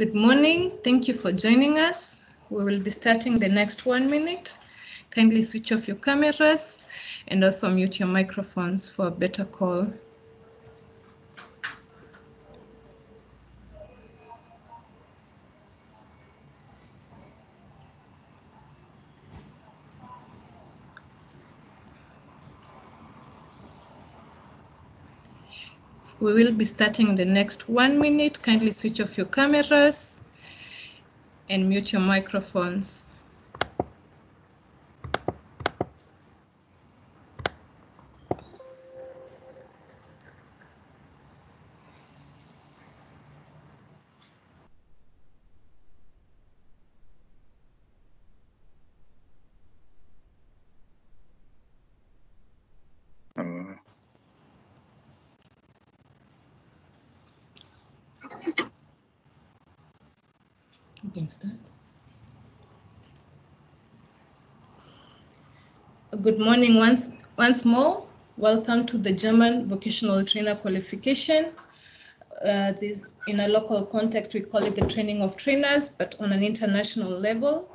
Good morning. Thank you for joining us. We will be starting the next one minute. Kindly switch off your cameras and also mute your microphones for a better call. We will be starting the next one minute. Kindly switch off your cameras and mute your microphones. Uh, You can start. Good morning once, once more. Welcome to the German Vocational Trainer Qualification. Uh, this, in a local context, we call it the training of trainers, but on an international level.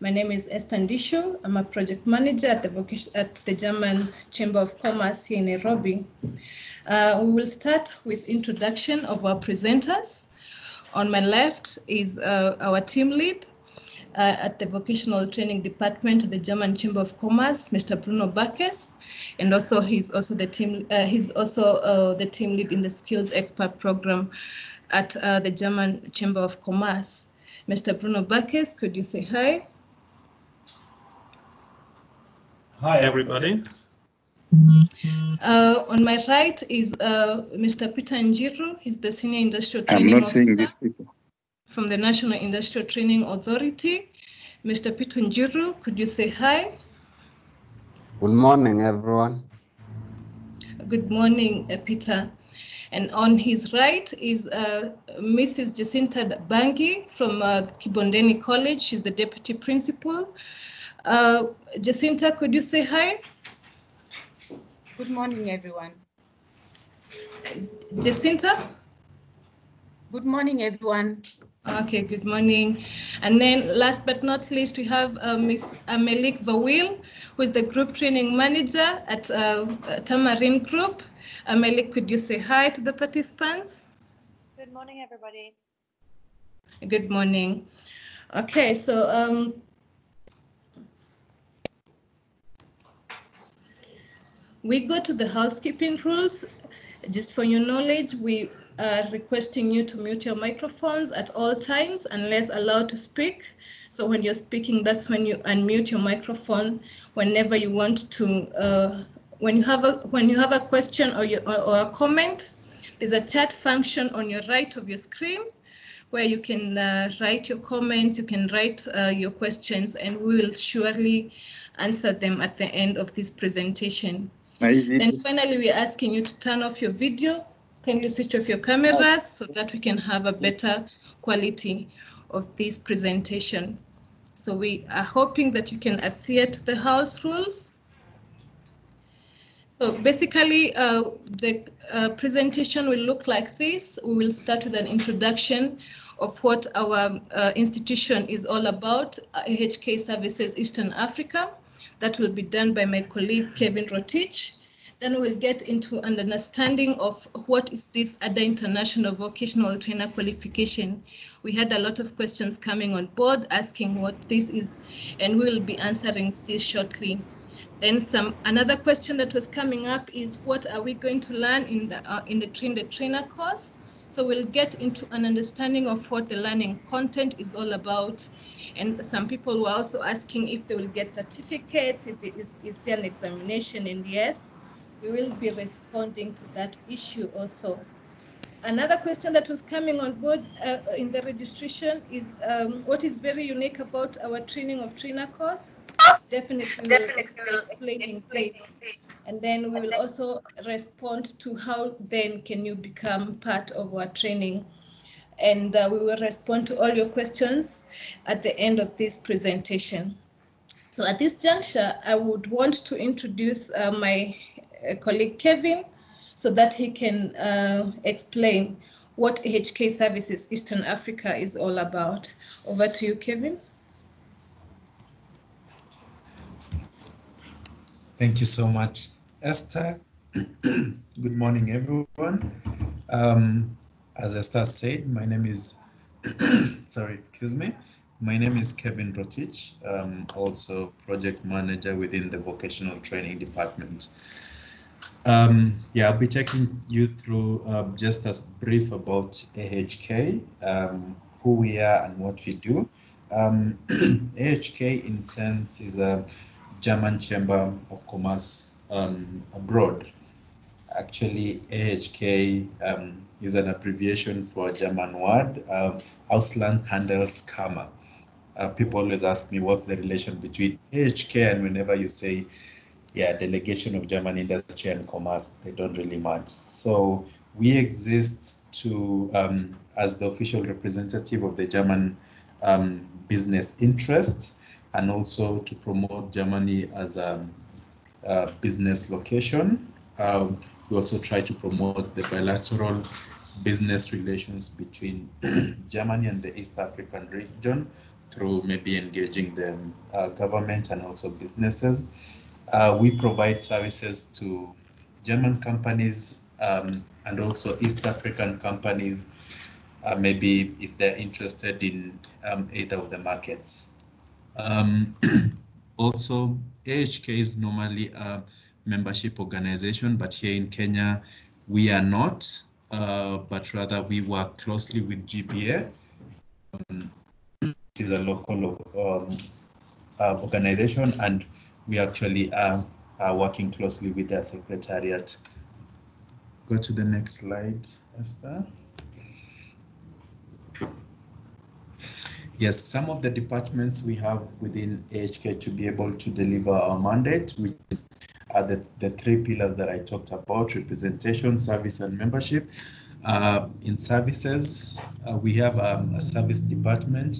My name is Esther Ndishu. I'm a project manager at the, at the German Chamber of Commerce here in Nairobi. Uh, we will start with introduction of our presenters. On my left is uh, our team lead uh, at the Vocational Training Department of the German Chamber of Commerce, Mr. Bruno Backes, and also he's also the team uh, he's also uh, the team lead in the Skills Expert Program at uh, the German Chamber of Commerce. Mr. Bruno Backes, could you say hi? Hi, everybody. Uh, on my right is uh, Mr. Peter Njiru. He's the Senior Industrial I'm not Officer seeing these people. From the National Industrial Training Authority. Mr. Peter Njiru, could you say hi? Good morning, everyone. Good morning, uh, Peter. And on his right is uh, Mrs. Jacinta Bangi from uh, Kibondeni College. She's the deputy principal. Uh, Jacinta, could you say hi? Good morning, everyone. Jacinta? Good morning, everyone. Okay, good morning. And then last but not least, we have uh, Ms. Amelik Vawil, who is the group training manager at uh, Tamarind Group. Amelik, could you say hi to the participants? Good morning, everybody. Good morning. Okay, so um, we go to the housekeeping rules. Just for your knowledge, we are requesting you to mute your microphones at all times unless allowed to speak. So when you're speaking, that's when you unmute your microphone whenever you want to. Uh, when you have a when you have a question or, you, or, or a comment, there's a chat function on your right of your screen where you can uh, write your comments, you can write uh, your questions, and we will surely answer them at the end of this presentation. And finally, we're asking you to turn off your video. Kindly switch off your cameras so that we can have a better quality of this presentation. So we are hoping that you can adhere to the house rules. So basically, uh, the uh, presentation will look like this. We will start with an introduction of what our uh, institution is all about, AHK Services Eastern Africa. That will be done by my colleague Kevin Rotich. Then we'll get into an understanding of what is this ADA International Vocational Trainer Qualification. We had a lot of questions coming on board asking what this is, and we will be answering this shortly. Then some another question that was coming up is what are we going to learn in the uh, in the train the trainer course? So we'll get into an understanding of what the learning content is all about. And some people were also asking if they will get certificates, is, is there an examination, and yes, we will be responding to that issue also. Another question that was coming on board uh, in the registration is um, what is very unique about our training of trainer course? Definitely, Definitely we'll explain in place. And then we will also respond to how then can you become part of our training. And uh, we will respond to all your questions at the end of this presentation. So at this juncture, I would want to introduce uh, my colleague Kevin so that he can uh, explain what AHK Services Eastern Africa is all about. Over to you, Kevin. Thank you so much, Esther. Good morning, everyone. Um, as Esther said, my name is, sorry, excuse me. My name is Kevin Rotich, um, also project manager within the vocational training department. Um, yeah, I'll be taking you through uh, just as brief about AHK, um, who we are and what we do. Um, AHK in sense is a German Chamber of Commerce um, abroad. Actually, AHK um, is an abbreviation for a German word, um, Ausland Handelskammer. Uh, people always ask me what's the relation between AHK and whenever you say, yeah, delegation of German industry and commerce, they don't really match. So we exist to, um, as the official representative of the German um, business interests, and also to promote Germany as a, a business location. Um, we also try to promote the bilateral business relations between Germany and the East African region through maybe engaging the uh, government and also businesses. Uh, we provide services to German companies um, and also East African companies, uh, maybe if they're interested in um, either of the markets. Um, also, AHK is normally a membership organization, but here in Kenya, we are not, uh, but rather we work closely with GBA. Um, is a local um, uh, organization, and we actually are, are working closely with their secretariat. Go to the next slide, Esther. Yes, some of the departments we have within AHK to be able to deliver our mandate, which are the, the three pillars that I talked about, representation, service, and membership. Uh, in services, uh, we have um, a service department,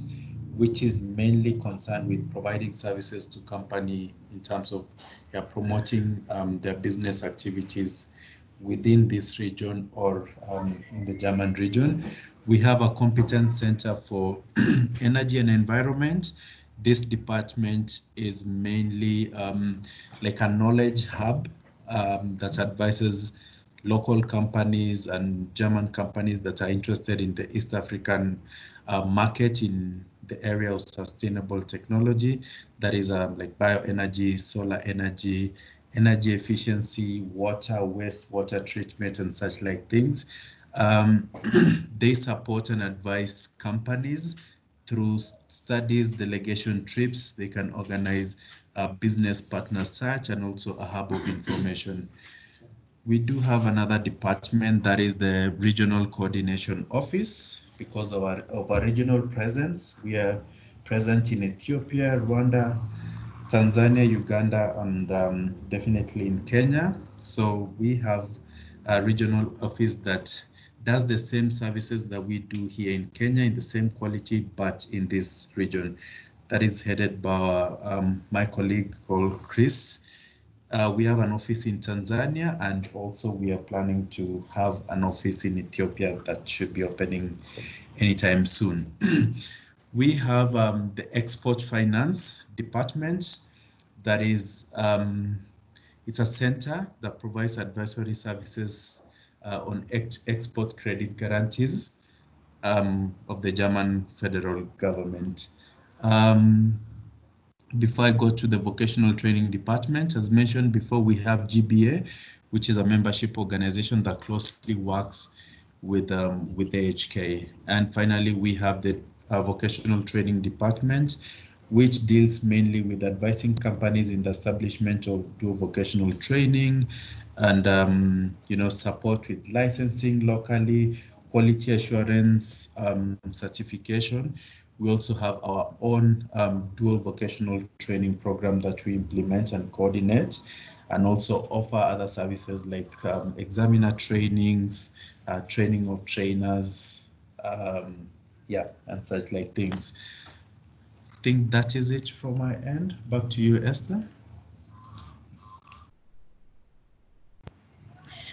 which is mainly concerned with providing services to company in terms of yeah, promoting um, their business activities within this region or um, in the German region. We have a competence center for energy and environment. This department is mainly um, like a knowledge hub um, that advises local companies and German companies that are interested in the East African uh, market in the area of sustainable technology. That is um, like bioenergy, solar energy, energy efficiency, water, wastewater treatment, and such like things. Um, they support and advise companies through studies, delegation trips. They can organize a business partner search and also a hub of information. We do have another department that is the Regional Coordination Office because of our, of our regional presence. We are present in Ethiopia, Rwanda, Tanzania, Uganda, and um, definitely in Kenya. So we have a regional office that does the same services that we do here in Kenya in the same quality, but in this region. That is headed by um, my colleague called Chris. Uh, we have an office in Tanzania and also we are planning to have an office in Ethiopia that should be opening anytime soon. we have um, the export finance department that is um, it's a center that provides advisory services uh, on ex export credit guarantees um, of the German federal government. Um, before I go to the vocational training department, as mentioned before, we have GBA, which is a membership organization that closely works with um, with AHK. And finally, we have the uh, vocational training department, which deals mainly with advising companies in the establishment of dual vocational training and um, you know support with licensing locally, quality assurance um, certification. We also have our own um, dual vocational training program that we implement and coordinate and also offer other services like um, examiner trainings, uh, training of trainers, um, yeah, and such like things. I think that is it from my end. Back to you, Esther.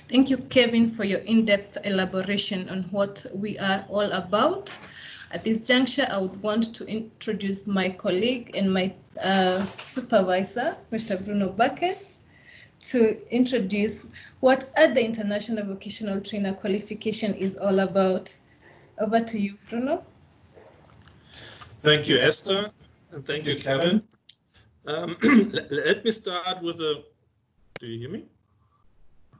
Thank you, Kevin, for your in-depth elaboration on what we are all about. At this juncture, I would want to introduce my colleague and my uh, supervisor, Mr. Bruno Backes, to introduce what the International Vocational Trainer Qualification is all about. Over to you, Bruno. Thank you, Esther, and thank you, Kevin. Um, let, me start with a. Do you hear me?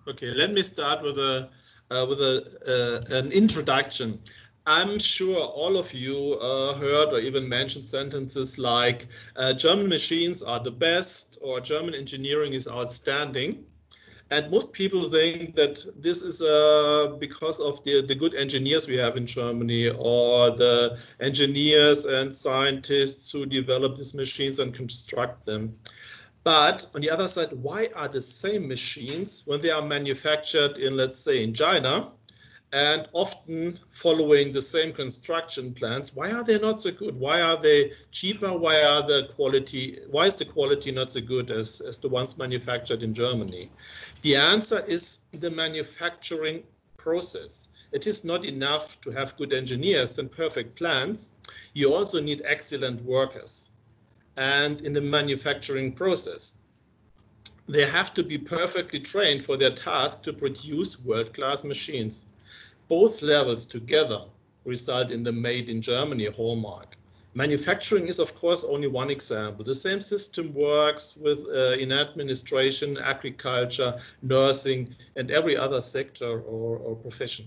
Okay, let me start with a uh, with a uh, an introduction. I'm sure all of you uh, heard or even mentioned sentences like uh, German machines are the best or German engineering is outstanding. And most people think that this is uh, because of the, the good engineers we have in Germany or the engineers and scientists who develop these machines and construct them. But on the other side, why are the same machines when they are manufactured in, let's say, in China, and often following the same construction plans, why are they not so good? Why are they cheaper? Why are the quality, why is the quality not so good as, as the ones manufactured in Germany? The answer is the manufacturing process. It is not enough to have good engineers and perfect plans. You also need excellent workers. And in the manufacturing process, they have to be perfectly trained for their task to produce world-class machines both levels together result in the made in Germany hallmark. Manufacturing is, of course, only one example. The same system works with uh, in administration, agriculture, nursing, and every other sector or, or profession.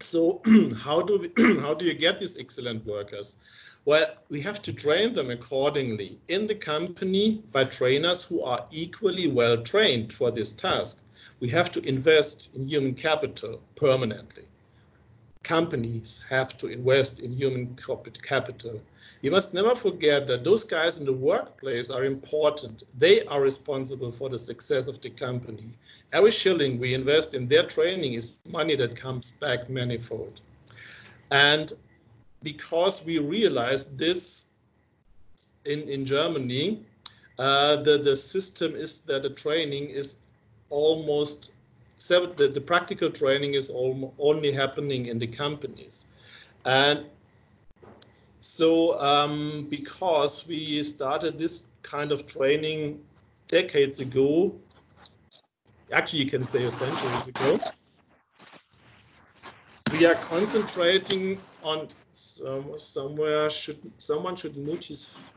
So how do we, how do you get these excellent workers? Well, we have to train them accordingly in the company by trainers who are equally well trained for this task we have to invest in human capital permanently. Companies have to invest in human capital. You must never forget that those guys in the workplace are important. They are responsible for the success of the company. Every shilling we invest in their training is money that comes back manifold. And because we realize this in, in Germany, uh, the, the system is that the training is almost seven, the, the practical training is all, only happening in the companies. And so um, because we started this kind of training decades ago, actually you can say centuries ago, we are concentrating on some, somewhere should someone should mute his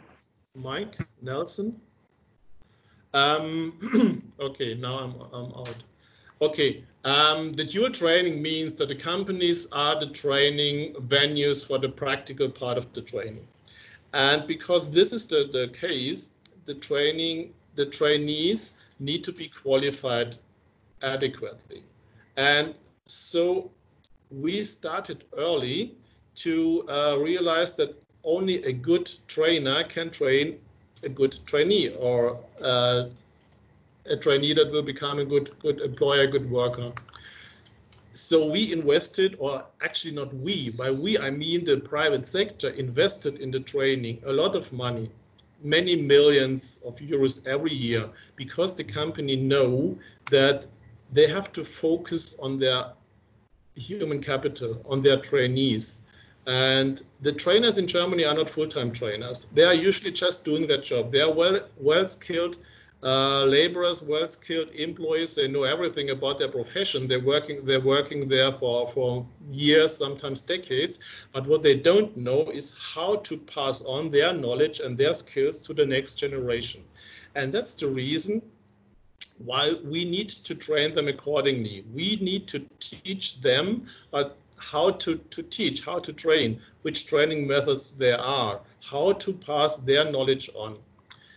mic nelson um, okay, now I'm, I'm out. Okay, um, the dual training means that the companies are the training venues for the practical part of the training. And because this is the, the case, the training, the trainees need to be qualified adequately. And so we started early to uh, realize that only a good trainer can train a good trainee or uh, a trainee that will become a good good employer, good worker. So we invested, or actually not we, by we I mean the private sector invested in the training a lot of money, many millions of euros every year, because the company know that they have to focus on their human capital, on their trainees. And the trainers in Germany are not full-time trainers. They are usually just doing their job. They are well well skilled uh, laborers, well skilled employees. They know everything about their profession. They're working they're working there for for years, sometimes decades. But what they don't know is how to pass on their knowledge and their skills to the next generation. And that's the reason why we need to train them accordingly. We need to teach them uh, how to, to teach, how to train, which training methods there are, how to pass their knowledge on.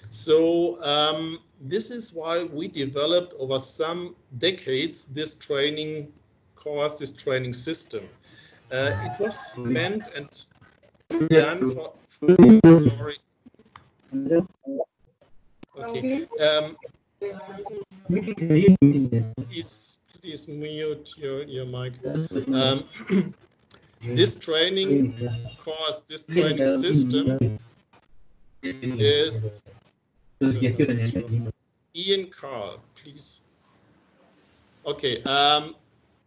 So um, this is why we developed over some decades this training course, this training system. Uh, it was meant and done for, for sorry. Okay. Um, please please mute your, your mic. Um, this training course, this training system is Ian Carl, please. Okay, um,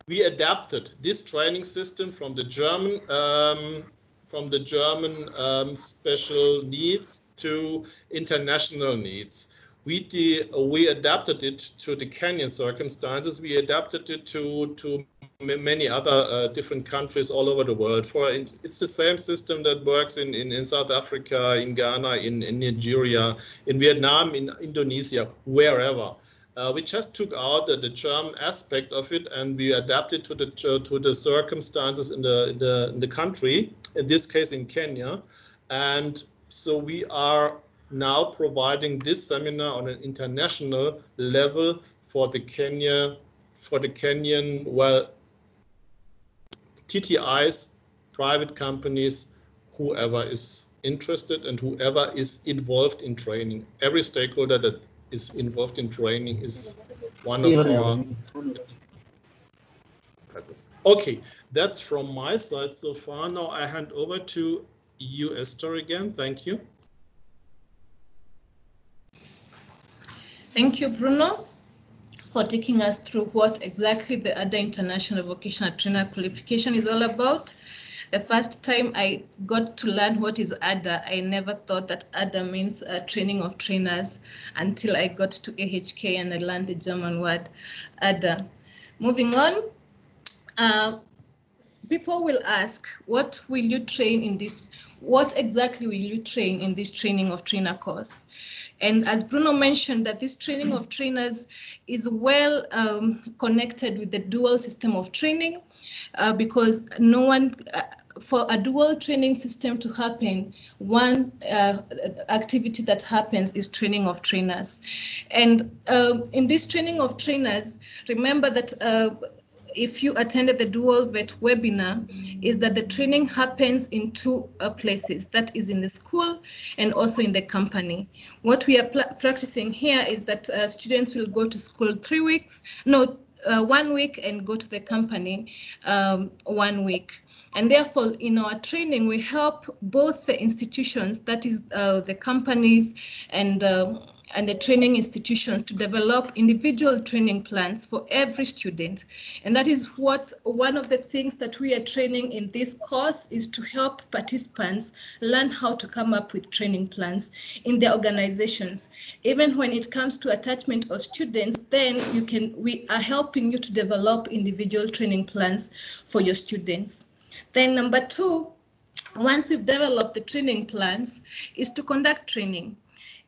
we adapted this training system from the German um, from the German um, special needs to international needs. We we adapted it to the Kenyan circumstances. We adapted it to to many other uh, different countries all over the world. For it's the same system that works in, in, in South Africa, in Ghana, in, in Nigeria, in Vietnam, in Indonesia, wherever. Uh, we just took out the, the German aspect of it and we adapted to the to, to the circumstances in the, in the in the country. In this case, in Kenya, and so we are now providing this seminar on an international level for the Kenya for the Kenyan well TTIs, private companies, whoever is interested and whoever is involved in training. Every stakeholder that is involved in training is one of our presence. Okay, that's from my side so far. Now I hand over to you, Esther, again. Thank you. Thank you, Bruno, for taking us through what exactly the ADA International Vocational Trainer Qualification is all about. The first time I got to learn what is ADA, I never thought that ADA means uh, training of trainers until I got to AHK and I learned the German word ADA. Moving on, uh, people will ask, what will you train in this? What exactly will you train in this training of trainer course? And as Bruno mentioned, that this training of trainers is well um, connected with the dual system of training uh, because no one, uh, for a dual training system to happen, one uh, activity that happens is training of trainers. And uh, in this training of trainers, remember that uh, if you attended the dual vet webinar is that the training happens in two uh, places. That is in the school and also in the company. What we are practicing here is that uh, students will go to school three weeks no uh, one week and go to the company um, one week. And therefore, in our training, we help both the institutions, that is uh, the companies and uh, and the training institutions to develop individual training plans for every student. And that is what one of the things that we are training in this course is to help participants learn how to come up with training plans in their organizations. Even when it comes to attachment of students, then you can we are helping you to develop individual training plans for your students. Then number two, once we've developed the training plans, is to conduct training.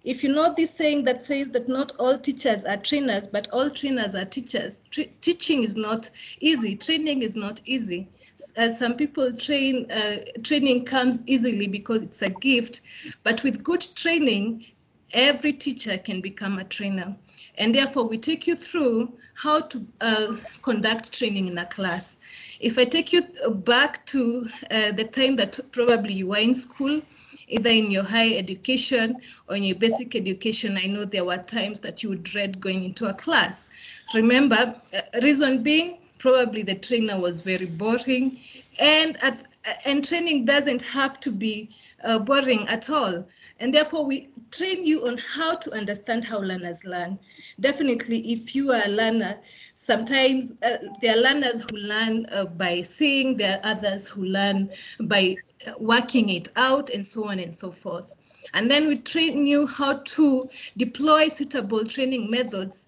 If you know this saying that says that not all teachers are trainers, but all trainers are teachers, teaching is not easy, training is not easy. Uh, some people train, uh, training comes easily because it's a gift, but with good training, every teacher can become a trainer. And therefore, we take you through how to uh, conduct training in a class. If I take you back to uh, the time that probably you were in school, either in your higher education or in your basic education, I know there were times that you would dread going into a class. Remember, uh, reason being, probably the trainer was very boring, and at, uh, and training doesn't have to be uh, boring at all. And therefore, we train you on how to understand how learners learn. Definitely, if you are a learner, Sometimes uh, there are learners who learn uh, by seeing, there are others who learn by working it out and so on and so forth. And then we train you how to deploy suitable training methods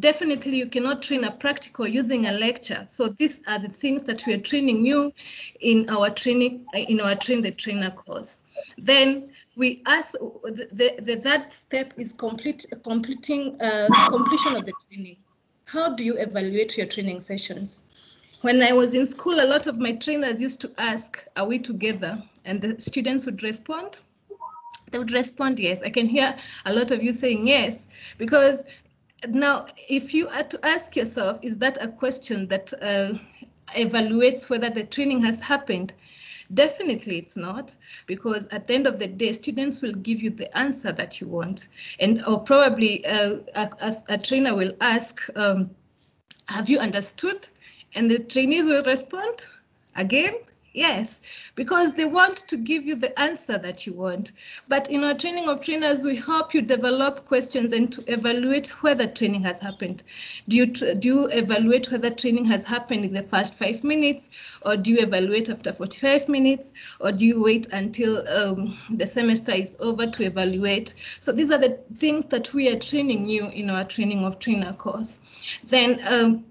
definitely you cannot train a practical using a lecture so these are the things that we are training you in our training in our train the trainer course then we ask the, the, the third step is complete completing uh, completion of the training how do you evaluate your training sessions? When I was in school, a lot of my trainers used to ask, Are we together? And the students would respond. They would respond, Yes. I can hear a lot of you saying yes, because now if you are to ask yourself, Is that a question that uh, evaluates whether the training has happened? Definitely it's not, because at the end of the day, students will give you the answer that you want. And or probably uh, a, a, trainer will ask, um, have you understood? And the trainees will respond, again, Yes, because they want to give you the answer that you want. But in our training of trainers, we help you develop questions and to evaluate whether training has happened. Do you do you evaluate whether training has happened in the first five minutes, or do you evaluate after 45 minutes, or do you wait until um, the semester is over to evaluate? So these are the things that we are training you in our training of trainer course. Then. Um,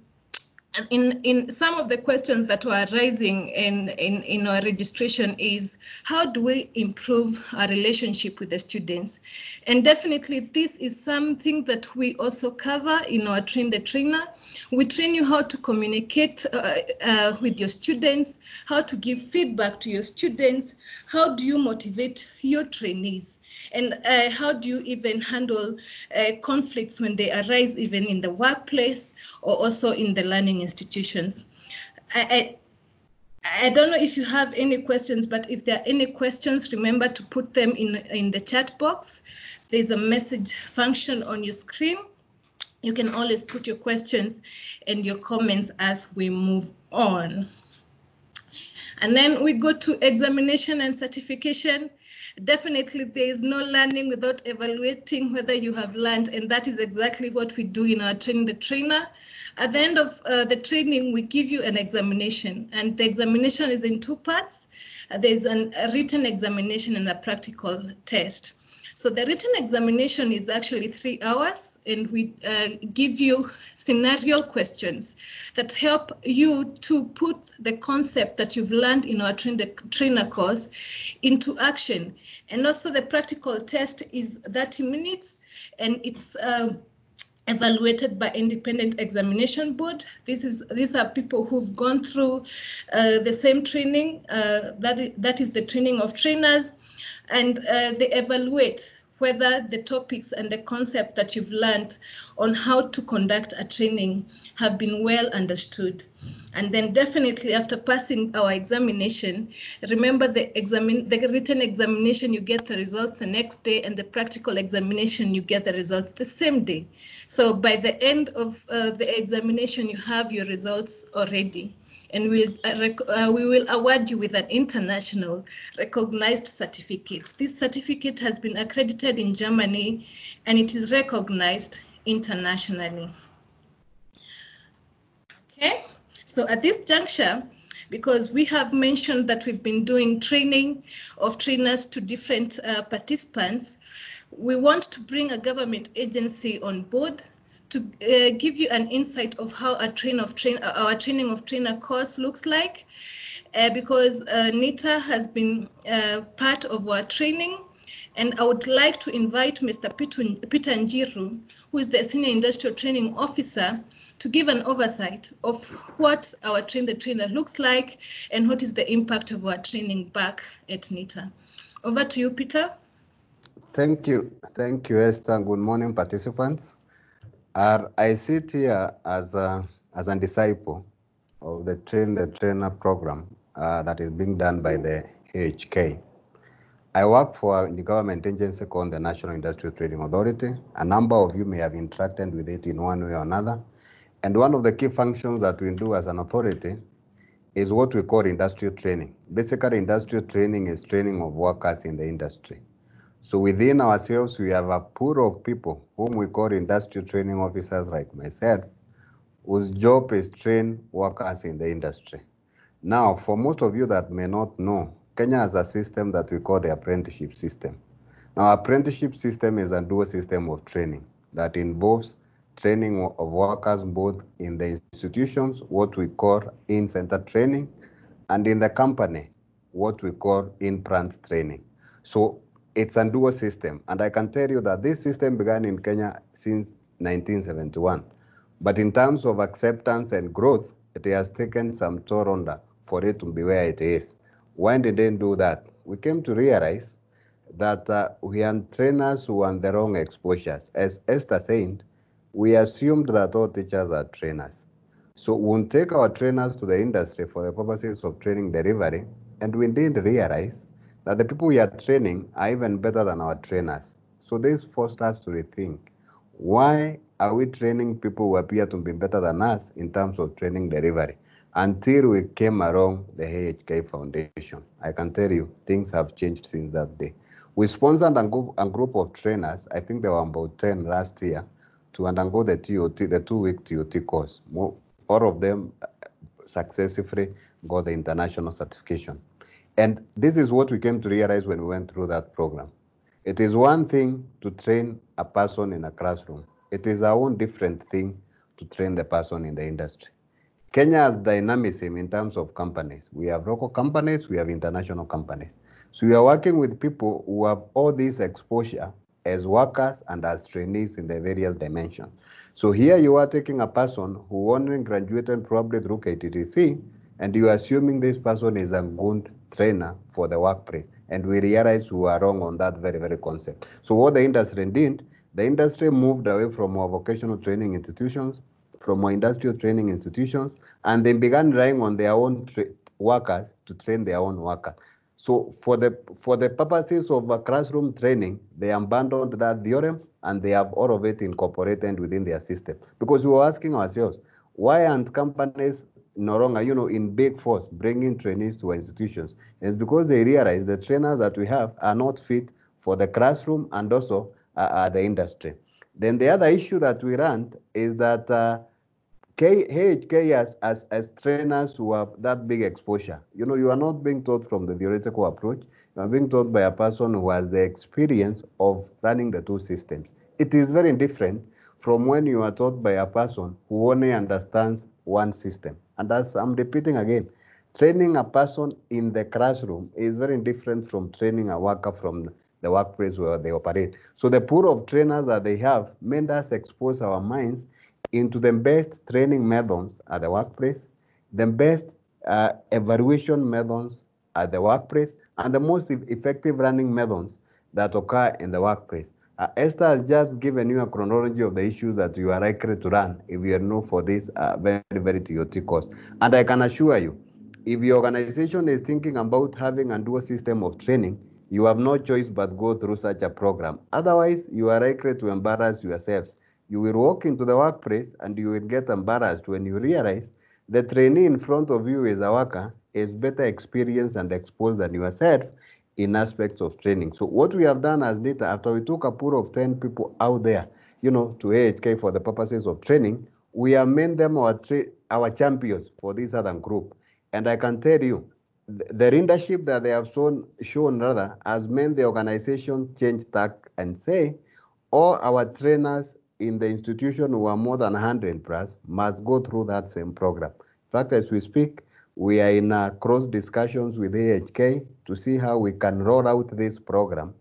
in in some of the questions that were rising in, in in our registration is how do we improve our relationship with the students? And definitely this is something that we also cover in our train the trainer we train you how to communicate uh, uh, with your students how to give feedback to your students how do you motivate your trainees and uh, how do you even handle uh, conflicts when they arise even in the workplace or also in the learning institutions I, I, I don't know if you have any questions, but if there are any questions, remember to put them in, in the chat box. There's a message function on your screen. You can always put your questions and your comments as we move on. And then we go to examination and certification. Definitely, there is no learning without evaluating whether you have learned, and that is exactly what we do in our training the trainer. At the end of uh, the training, we give you an examination, and the examination is in two parts. Uh, there's an, a written examination and a practical test. So the written examination is actually three hours, and we uh, give you scenario questions that help you to put the concept that you've learned in our train trainer course into action. And also the practical test is 30 minutes, and it's uh, evaluated by independent examination board this is these are people who've gone through uh, the same training uh, that is, that is the training of trainers and uh, they evaluate whether the topics and the concept that you've learned on how to conduct a training have been well understood. And then definitely after passing our examination, remember the examine the written examination, you get the results the next day, and the practical examination, you get the results the same day. So by the end of uh, the examination, you have your results already and we'll, uh, uh, we will award you with an international recognized certificate. This certificate has been accredited in Germany and it is recognized internationally. Okay, so at this juncture, because we have mentioned that we've been doing training of trainers to different uh, participants, we want to bring a government agency on board to uh, give you an insight of how a train of train uh, our training of trainer course looks like uh, because uh, NITA has been uh, part of our training and I would like to invite Mr. Peter Njiru, who is the Senior Industrial Training Officer, to give an oversight of what our train the trainer looks like and what is the impact of our training back at NITA. Over to you, Peter. Thank you. Thank you, Esther. Good morning, participants. I sit here as a, as a disciple of the Train the Trainer program uh, that is being done by the AHK. I work for the government agency called the National Industrial Training Authority. A number of you may have interacted with it in one way or another. And one of the key functions that we do as an authority is what we call industrial training. Basically, industrial training is training of workers in the industry. So within ourselves, we have a pool of people whom we call industrial training officers like myself, whose job is train workers in the industry. Now, for most of you that may not know, Kenya has a system that we call the apprenticeship system. Now, apprenticeship system is a dual system of training that involves training of workers both in the institutions, what we call in-center training, and in the company, what we call in-plant training. So it's a dual system, and I can tell you that this system began in Kenya since 1971. But in terms of acceptance and growth, it has taken some toll for it to be where it is. Why did they do that? We came to realize that uh, we had trainers who had the wrong exposures. As Esther said, we assumed that all teachers are trainers. So we'll take our trainers to the industry for the purposes of training delivery, and we didn't realize that the people we are training are even better than our trainers. So this forced us to rethink why are we training people who appear to be better than us in terms of training delivery? until we came along the AHK Foundation. I can tell you things have changed since that day. We sponsored a group, of trainers, I think there were about 10 last year, to undergo the TOT, the two-week TOT course. All of them uh, successfully got the international certification. And this is what we came to realize when we went through that program. It is one thing to train a person in a classroom. It is our own different thing to train the person in the industry. Kenya has dynamism in terms of companies. We have local companies, we have international companies. So we are working with people who have all this exposure as workers and as trainees in the various dimensions. So here you are taking a person who only graduated probably through KTTC, and you are assuming this person is a good trainer for the workplace. And we realize we are wrong on that very, very concept. So what the industry did, the industry moved away from our vocational training institutions, from our industrial training institutions, and they began relying on their own workers to train their own workers. So for the for the purposes of classroom training, they abandoned that theorem and they have all of it incorporated within their system. Because we were asking ourselves, why aren't companies no longer, you know, in big force bringing trainees to our institutions? It's because they realize the trainers that we have are not fit for the classroom and also uh, the industry. Then the other issue that we ran is that uh, K, as, as, as trainers who have that big exposure, you know, you are not being taught from the theoretical approach. You are being taught by a person who has the experience of running the two systems. It is very different from when you are taught by a person who only understands one system. And as I'm repeating again, training a person in the classroom is very different from training a worker from the workplace where they operate. So the pool of trainers that they have made us expose our minds into the best training methods at the workplace, the best uh, evaluation methods at the workplace, and the most effective running methods that occur in the workplace. Uh, Esther has just given you a chronology of the issues that you are likely to run if you are new for this uh, very, very TOT course. And I can assure you, if your organization is thinking about having a dual system of training, you have no choice but go through such a program. Otherwise, you are likely to embarrass yourselves. You will walk into the workplace and you will get embarrassed when you realize the trainee in front of you is a worker, is better experienced and exposed than yourself in aspects of training. So what we have done as NITA, after we took a pool of 10 people out there, you know, to AHK for the purposes of training, we have made them our, our champions for this other group. And I can tell you, the leadership that they have shown, shown rather, has made the organization change tack and say, all our trainers in the institution who are more than 100 plus must go through that same program. In fact, as we speak, we are in uh, cross discussions with AHK to see how we can roll out this program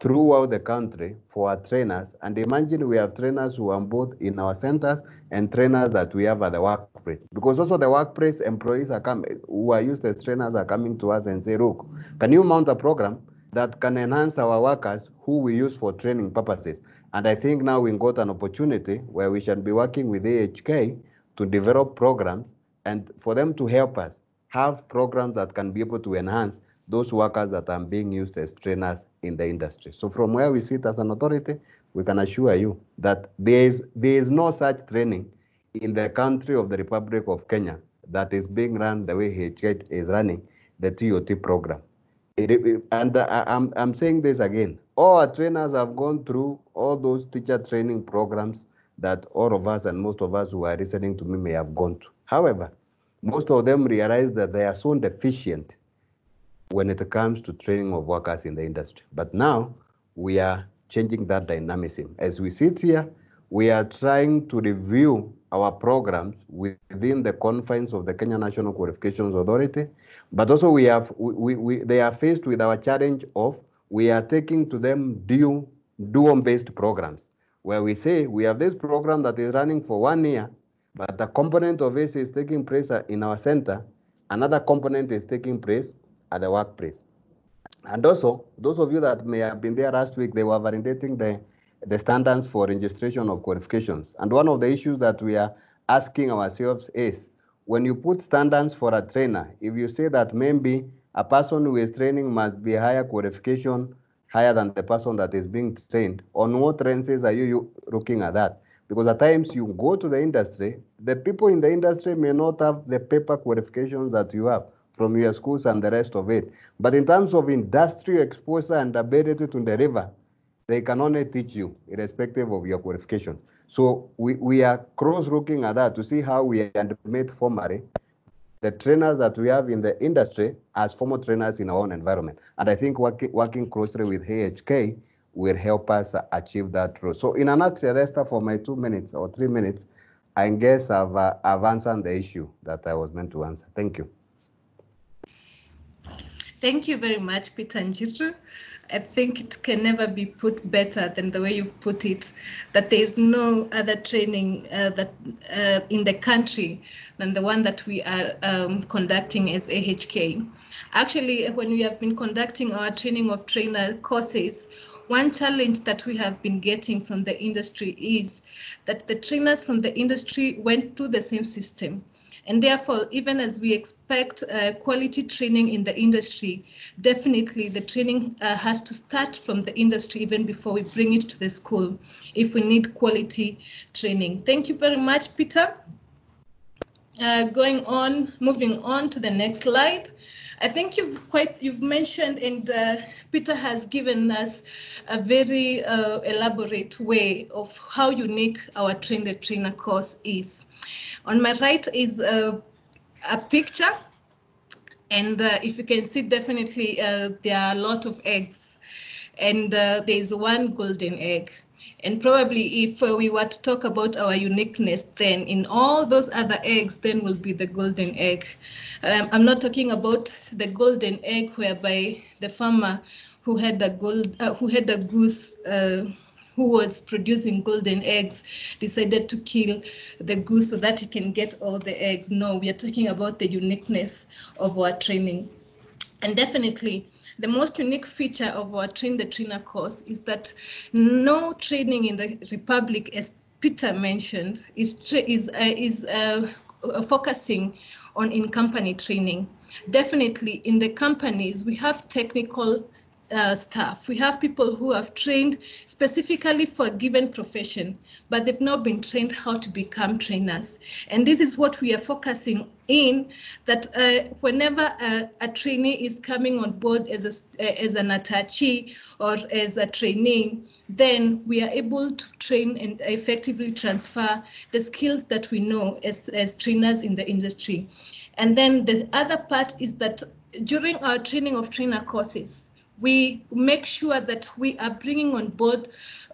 throughout the country for our trainers. And imagine we have trainers who are both in our centers and trainers that we have at the workplace. Because also the workplace employees are coming, who are used as trainers are coming to us and say, look, can you mount a program that can enhance our workers who we use for training purposes? And I think now we've got an opportunity where we shall be working with AHK to develop programs and for them to help us have programs that can be able to enhance those workers that are being used as trainers in the industry. So from where we sit as an authority, we can assure you that there is, there is no such training in the country of the Republic of Kenya that is being run the way HK is running the TOT program. It- and I, I'm, I'm saying this again, all our trainers have gone through all those teacher training programs that all of us and most of us who are listening to me may have gone to. However, most of them realize that they are so deficient when it comes to training of workers in the industry. But now we are changing that dynamism. As we sit here, we are trying to review our programs within the confines of the Kenya National Qualifications Authority, but also we have we, we, they are faced with our challenge of we are taking to them due dual-based programs where we say we have this program that is running for one year, but the component of this is taking place in our center, another component is taking place at the workplace. And also, those of you that may have been there last week, they were validating the, the standards for registration of qualifications. And one of the issues that we are asking ourselves is, when you put standards for a trainer, if you say that maybe a person who is training must be higher qualification, higher than the person that is being trained, on what lenses are you you looking at that? Because at times you go to the industry, the people in the industry may not have the paper qualifications that you have from your schools and the rest of it. But in terms of industrial exposure and ability to deliver, they can only teach you irrespective of your qualification. So we, we are cross-looking at that to see how we admit formally the trainers that we have in the industry as former trainers in our own environment. And I think working, working closely with AHK will help us achieve that role. So in a nutshell, Esther, for my two minutes or three minutes, I guess I've, uh, I've answered the issue that I was meant to answer. Thank you. Thank you very much, Peter Njiru. I think it can never be put better than the way you've put it, that there is no other training uh, that uh, in the country than the one that we are um, conducting as AHK. Actually, when we have been conducting our training of trainer courses, one challenge that we have been getting from the industry is that the trainers from the industry went through the same system. And therefore, even as we expect uh, quality training in the industry, definitely the training uh, has to start from the industry even before we bring it to the school if we need quality training. Thank you very much, Peter. Uh, going on, moving on to the next slide. I think you've quite you've mentioned and uh, Peter has given us a very uh, elaborate way of how unique our train the trainer course is. On my right is a, a picture and uh, if you can see definitely uh, there are a lot of eggs and uh, there is one golden egg. And probably if uh, we were to talk about our uniqueness, then in all those other eggs, then will be the golden egg. Um, I'm not talking about the golden egg whereby the farmer who had a gold, uh, who had a goose uh, who was producing golden eggs decided to kill the goose so that he can get all the eggs. No, we are talking about the uniqueness of our training. And definitely, the most unique feature of our Train the Trainer course is that no training in the Republic, as Peter mentioned, is, is, uh, is uh, focusing on in-company training. Definitely in the companies, we have technical uh, staff. We have people who have trained specifically for a given profession, but they've not been trained how to become trainers. And this is what we are focusing in, that uh, whenever a, a, trainee is coming on board as, a, as an attaché or as a trainee, then we are able to train and effectively transfer the skills that we know as, as trainers in the industry. And then the other part is that during our training of trainer courses, we make sure that we are bringing on board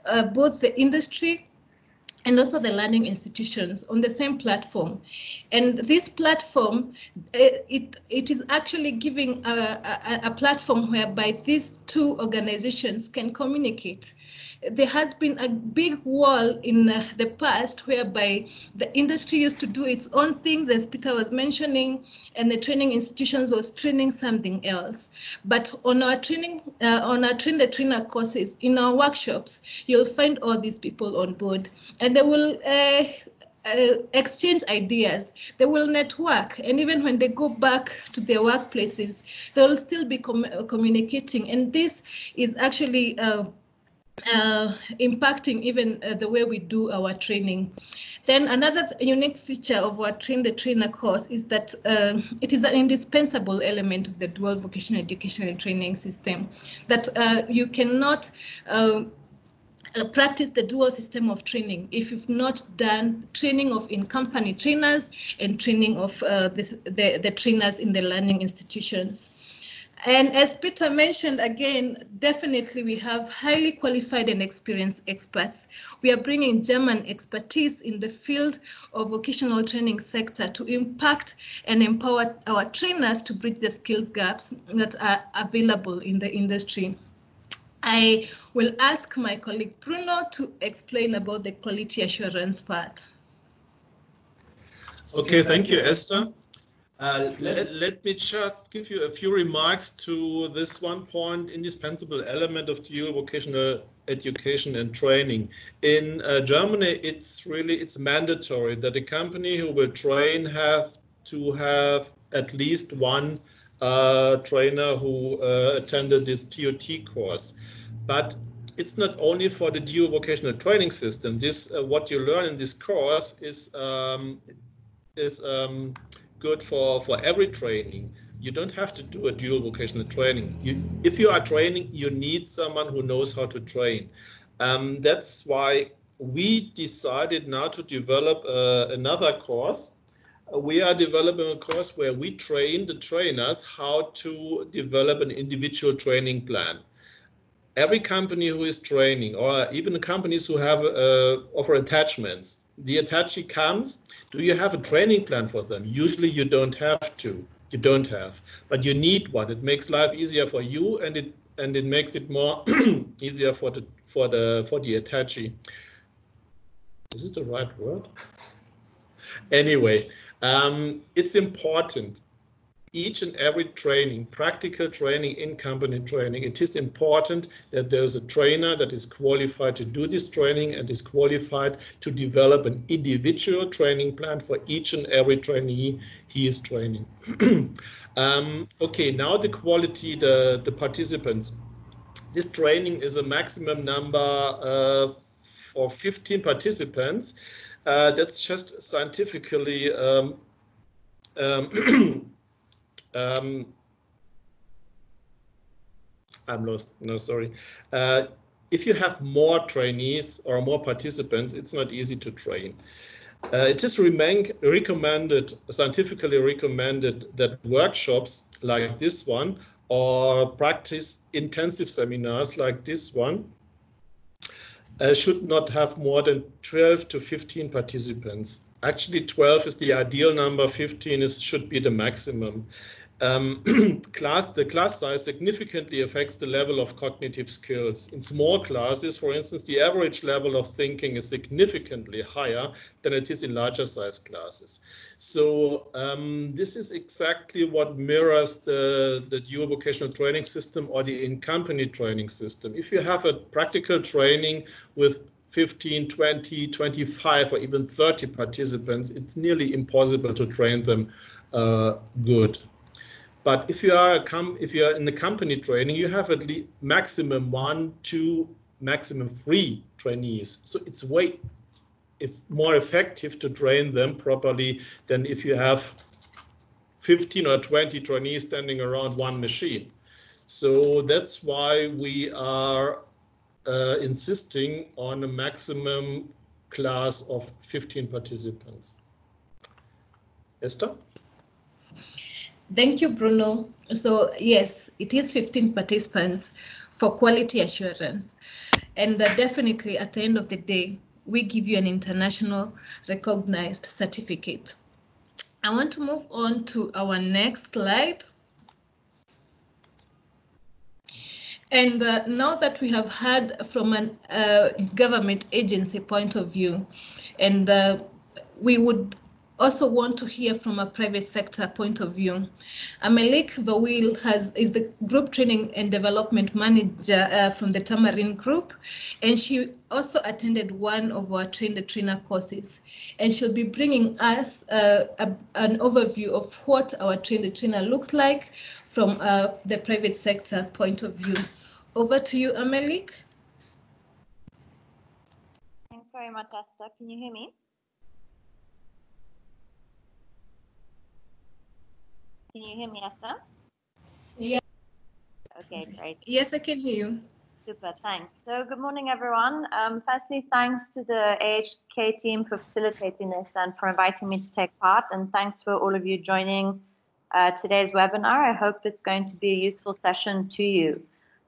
uh, both the industry and also the learning institutions on the same platform. And this platform, it, it is actually giving a, a, a platform whereby these two organizations can communicate there has been a big wall in uh, the past whereby the industry used to do its own things, as Peter was mentioning, and the training institutions was training something else. But on our training, uh, on our train the trainer courses, in our workshops, you'll find all these people on board, and they will. Uh, uh, exchange ideas, they will network, and even when they go back to their workplaces, they will still be com communicating. And this is actually uh, uh, impacting even uh, the way we do our training. Then another unique feature of our Train the Trainer course is that uh, it is an indispensable element of the dual vocational education and training system, that uh, you cannot uh, uh, practice the dual system of training if you've not done training of in-company trainers and training of this, the, the trainers in the learning institutions. And as Peter mentioned again, definitely we have highly qualified and experienced experts. We are bringing German expertise in the field of vocational training sector to impact and empower our trainers to bridge the skills gaps that are available in the industry. I will ask my colleague Bruno to explain about the quality assurance part. Okay, thank you, Esther. Uh, let, let, me just give you a few remarks to this one point, indispensable element of dual vocational education and training. In uh, Germany, it's really, it's mandatory that a company who will train have to have at least one uh, trainer who uh, attended this TOT course. But it's not only for the dual vocational training system. This uh, what you learn in this course is um, is um, good for for every training. You don't have to do a dual vocational training. You, if you are training, you need someone who knows how to train. Um, that's why we decided now to develop uh, another course. We are developing a course where we train the trainers how to develop an individual training plan. Every company who is training, or even companies who have uh, offer attachments, the attachee comes. Do you have a training plan for them? Usually, you don't have to. You don't have, but you need one. It makes life easier for you, and it and it makes it more easier for the for the for the attachee. Is it the right word? anyway, um, it's important. Each and every training, practical training, in company training, it is important that there's a trainer that is qualified to do this training and is qualified to develop an individual training plan for each and every trainee he is training. um, okay, now the quality, the, the participants. This training is a maximum number uh, for 15 participants. Uh, that's just scientifically um, um, um, I'm lost. No, sorry. Uh, if you have more trainees or more participants, it's not easy to train. Uh, it is recommended, scientifically recommended that workshops like this one or practice intensive seminars like this one uh, should not have more than 12 to 15 participants. Actually, 12 is the ideal number, 15 is, should be the maximum. Um, class, the class size significantly affects the level of cognitive skills. In small classes, for instance, the average level of thinking is significantly higher than it is in larger size classes. So um, this is exactly what mirrors the, the dual vocational training system or the in-company training system. If you have a practical training with 15, 20, 25, or even 30 participants, it's nearly impossible to train them uh, good. But if you are a if you are in the company training, you have at least maximum one, two, maximum three trainees. So it's way if more effective to train them properly than if you have 15 or 20 trainees standing around one machine. So that's why we are uh, insisting on a maximum class of 15 participants. Esther? Thank you, Bruno. So yes, it is 15 participants for quality assurance. And uh, definitely at the end of the day, we give you an international recognized certificate. I want to move on to our next slide. And uh, now that we have heard from a uh, government agency point of view, and uh, we would also want to hear from a private sector point of view. Amelik Vawil has is the group training and development manager uh, from the Tamarind Group, and she also attended one of our train the trainer courses, and she'll be bringing us uh, a, an overview of what our train the trainer looks like from uh, the private sector point of view. Over to you, Amelik. Thanks very much, Esther. Can you hear me? Can you hear me, Esther? Yeah. Okay, great. Yes, I can hear you. Super, thanks. So good morning, everyone. Um, firstly, thanks to the AHK team for facilitating this and for inviting me to take part. And thanks for all of you joining uh, today's webinar. I hope it's going to be a useful session to you.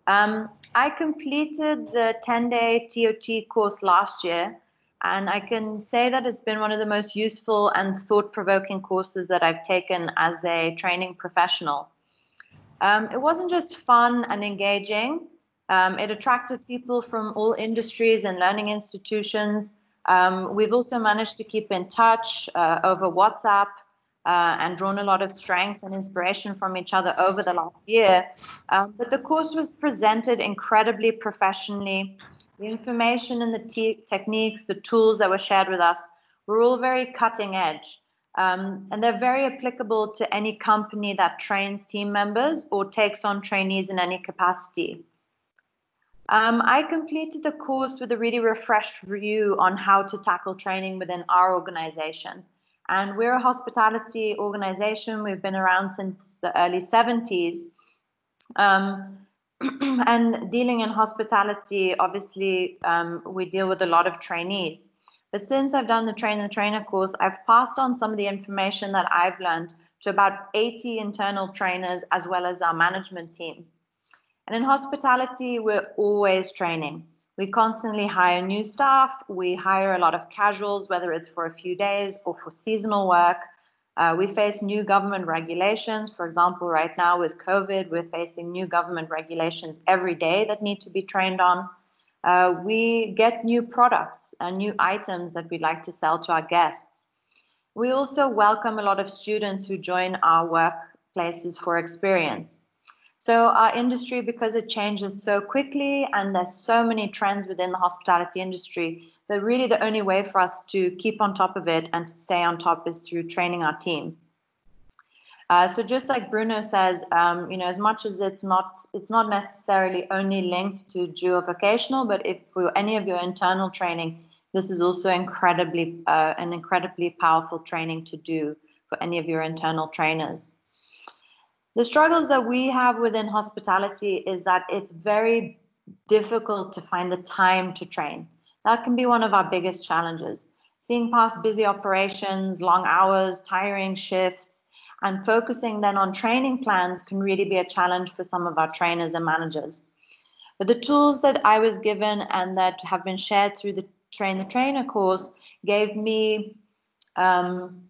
Um, I completed the 10-day TOT course last year, and I can say that it's been one of the most useful and thought provoking courses that I've taken as a training professional. Um, it wasn't just fun and engaging, um, it attracted people from all industries and learning institutions. Um, we've also managed to keep in touch uh, over WhatsApp uh, and drawn a lot of strength and inspiration from each other over the last year. Um, but the course was presented incredibly professionally the information and the techniques, the tools that were shared with us were all very cutting edge. Um, and they're very applicable to any company that trains team members or takes on trainees in any capacity. Um, I completed the course with a really refreshed view on how to tackle training within our organization. And we're a hospitality organization. We've been around since the early 70s. Um, and dealing in hospitality, obviously, um, we deal with a lot of trainees. But since I've done the train the trainer course, I've passed on some of the information that I've learned to about 80 internal trainers as well as our management team. And in hospitality, we're always training. We constantly hire new staff. We hire a lot of casuals, whether it's for a few days or for seasonal work. Uh, we face new government regulations. For example, right now with COVID, we're facing new government regulations every day that need to be trained on. Uh, we get new products and new items that we'd like to sell to our guests. We also welcome a lot of students who join our workplaces for experience. So our industry, because it changes so quickly and there's so many trends within the hospitality industry, that really the only way for us to keep on top of it and to stay on top is through training our team. Uh, so just like Bruno says, um, you know, as much as it's not it's not necessarily only linked to dual vocational, but if for any of your internal training, this is also incredibly uh, an incredibly powerful training to do for any of your internal trainers. The struggles that we have within hospitality is that it's very difficult to find the time to train. That can be one of our biggest challenges. Seeing past busy operations, long hours, tiring shifts, and focusing then on training plans can really be a challenge for some of our trainers and managers. But the tools that I was given and that have been shared through the Train the Trainer course gave me um,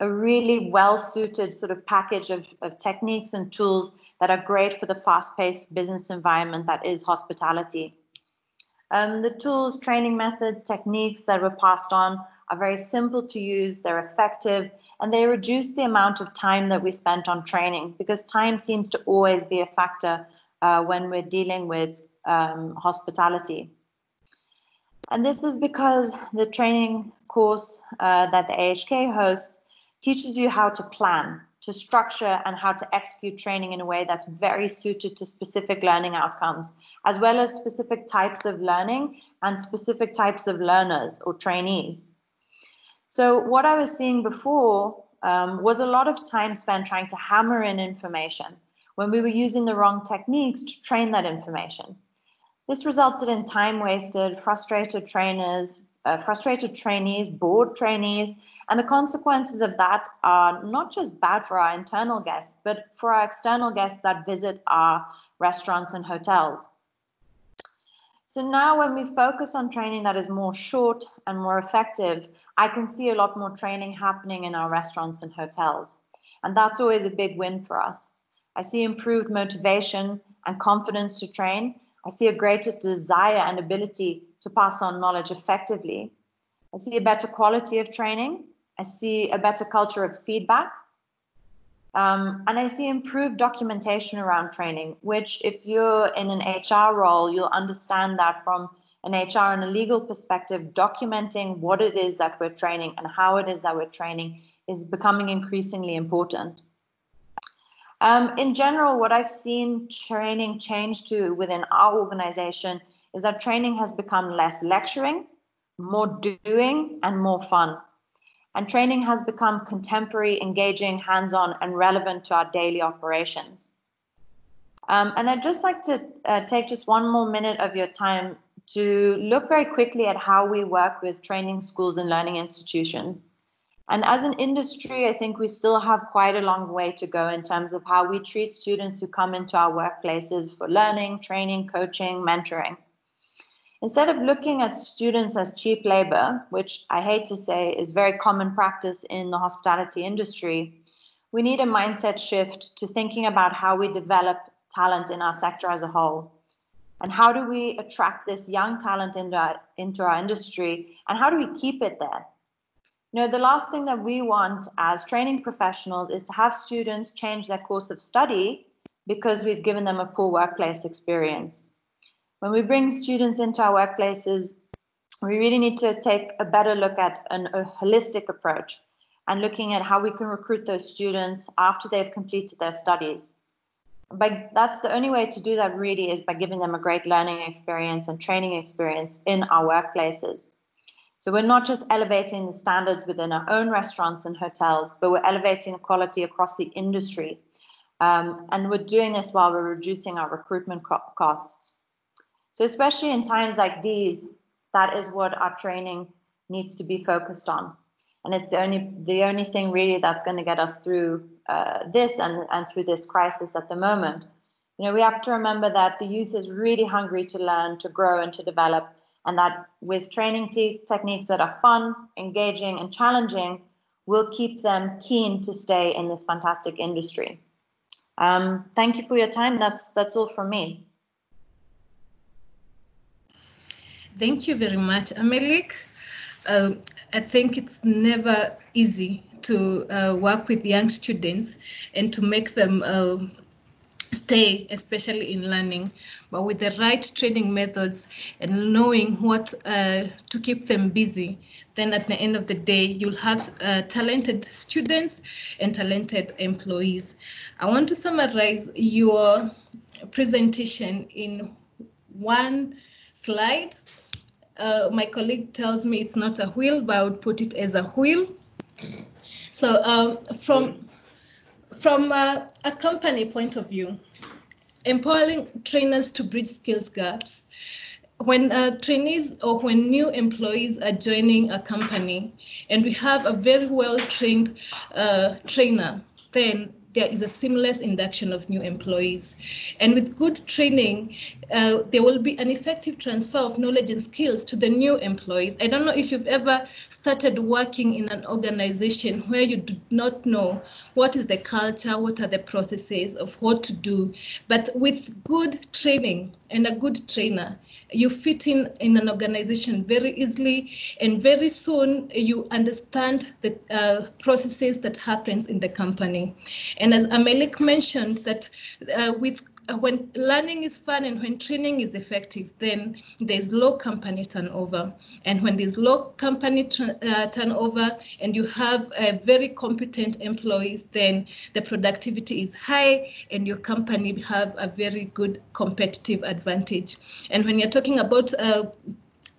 a really well suited sort of package of, of techniques and tools that are great for the fast paced business environment that is hospitality. Um, the tools, training methods, techniques that were passed on are very simple to use, they're effective, and they reduce the amount of time that we spent on training because time seems to always be a factor uh, when we're dealing with um, hospitality. And this is because the training course uh, that the AHK hosts teaches you how to plan, to structure, and how to execute training in a way that's very suited to specific learning outcomes, as well as specific types of learning and specific types of learners or trainees. So, what I was seeing before um, was a lot of time spent trying to hammer in information when we were using the wrong techniques to train that information. This resulted in time wasted, frustrated trainers, uh, frustrated trainees, bored trainees, and the consequences of that are not just bad for our internal guests, but for our external guests that visit our restaurants and hotels. So now, when we focus on training that is more short and more effective, I can see a lot more training happening in our restaurants and hotels. And that's always a big win for us. I see improved motivation and confidence to train. I see a greater desire and ability to pass on knowledge effectively. I see a better quality of training. I see a better culture of feedback. Um, and I see improved documentation around training, which, if you're in an HR role, you'll understand that from an HR and a legal perspective, documenting what it is that we're training and how it is that we're training is becoming increasingly important. Um, in general, what I've seen training change to within our organization is that training has become less lecturing, more doing, and more fun. And training has become contemporary, engaging, hands on, and relevant to our daily operations. Um, and I'd just like to uh, take just one more minute of your time to look very quickly at how we work with training schools and learning institutions. And as an industry, I think we still have quite a long way to go in terms of how we treat students who come into our workplaces for learning, training, coaching, mentoring. Instead of looking at students as cheap labor, which I hate to say is very common practice in the hospitality industry, we need a mindset shift to thinking about how we develop talent in our sector as a whole. And how do we attract this young talent into our, into our industry? And how do we keep it there? You know, the last thing that we want as training professionals is to have students change their course of study because we've given them a poor workplace experience. When we bring students into our workplaces, we really need to take a better look at an, a holistic approach and looking at how we can recruit those students after they've completed their studies. but that's the only way to do that really is by giving them a great learning experience and training experience in our workplaces. So we're not just elevating the standards within our own restaurants and hotels, but we're elevating the quality across the industry. Um, and we're doing this while we're reducing our recruitment co costs. So especially in times like these, that is what our training needs to be focused on. And it's the only the only thing really that's going to get us through uh, this and, and through this crisis at the moment. You know, we have to remember that the youth is really hungry to learn, to grow, and to develop, and that with training te techniques that are fun, engaging, and challenging, will keep them keen to stay in this fantastic industry. Um, thank you for your time. That's that's all from me. Thank you very much, Amelik. Uh, I think it's never easy to uh, work with young students and to make them uh, stay, especially in learning, but with the right training methods and knowing what uh, to keep them busy, then at the end of the day, you'll have uh, talented students and talented employees. I want to summarize your presentation in one slide uh, my colleague tells me it's not a wheel, but I would put it as a wheel. So um, from from a, a company point of view, empowering trainers to bridge skills gaps. When uh, trainees or when new employees are joining a company and we have a very well trained uh, trainer, then there is a seamless induction of new employees. And with good training, uh, there will be an effective transfer of knowledge and skills to the new employees. I don't know if you've ever started working in an organization where you do not know what is the culture, what are the processes of what to do. But with good training and a good trainer, you fit in in an organization very easily and very soon you understand the uh, processes that happens in the company. And as Amelik mentioned that uh, with uh, when learning is fun and when training is effective, then there's low company turnover. And when there's low company uh, turnover and you have uh, very competent employees, then the productivity is high and your company have a very good competitive advantage. And when you're talking about uh,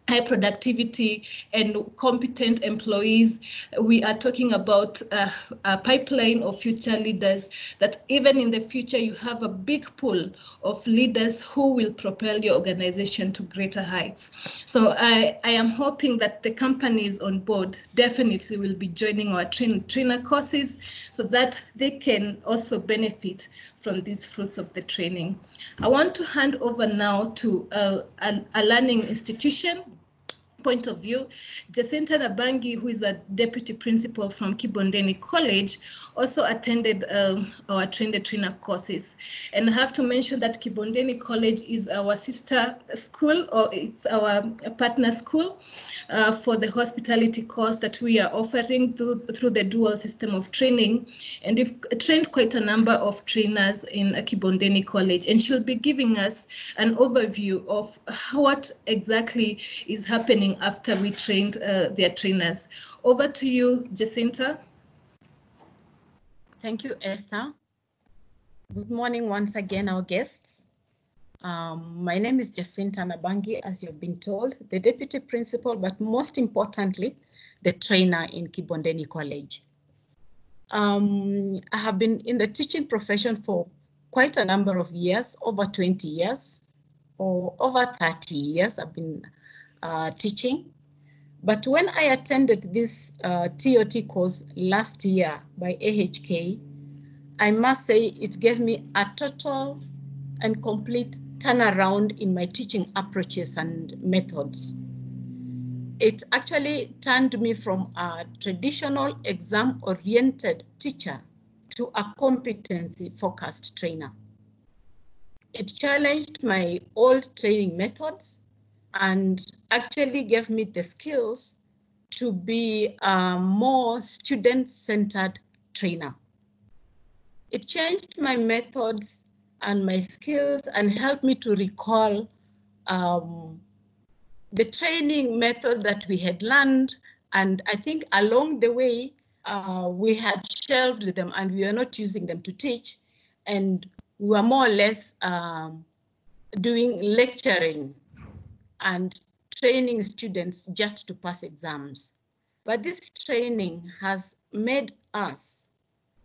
high productivity and competent employees. We are talking about a, a, pipeline of future leaders that even in the future you have a big pool of leaders who will propel your organization to greater heights. So I, I am hoping that the companies on board definitely will be joining our train, trainer courses so that they can also benefit from these fruits of the training. I want to hand over now to uh, a, a learning institution point of view, Jacinta Nabangi, who is a deputy principal from Kibondeni College, also attended uh, our train the trainer courses. And I have to mention that Kibondeni College is our sister school or it's our partner school uh, for the hospitality course that we are offering through, through the dual system of training. And we've trained quite a number of trainers in Kibondeni College, and she'll be giving us an overview of what exactly is happening after we trained uh, their trainers. Over to you, Jacinta. Thank you, Esther. Good morning once again, our guests. Um, my name is Jacinta Nabangi, as you've been told, the deputy principal, but most importantly, the trainer in Kibondeni College. Um, I have been in the teaching profession for quite a number of years, over 20 years, or over 30 years I've been uh, teaching. But when I attended this uh, TOT course last year by AHK, I must say it gave me a total and complete turnaround in my teaching approaches and methods. It actually turned me from a traditional exam oriented teacher to a competency focused trainer. It challenged my old training methods and actually gave me the skills to be a more student centered trainer. It changed my methods and my skills and helped me to recall um, the training method that we had learned. And I think along the way, uh, we had shelved them and we were not using them to teach. And we were more or less um, doing lecturing and training students just to pass exams. But this training has made us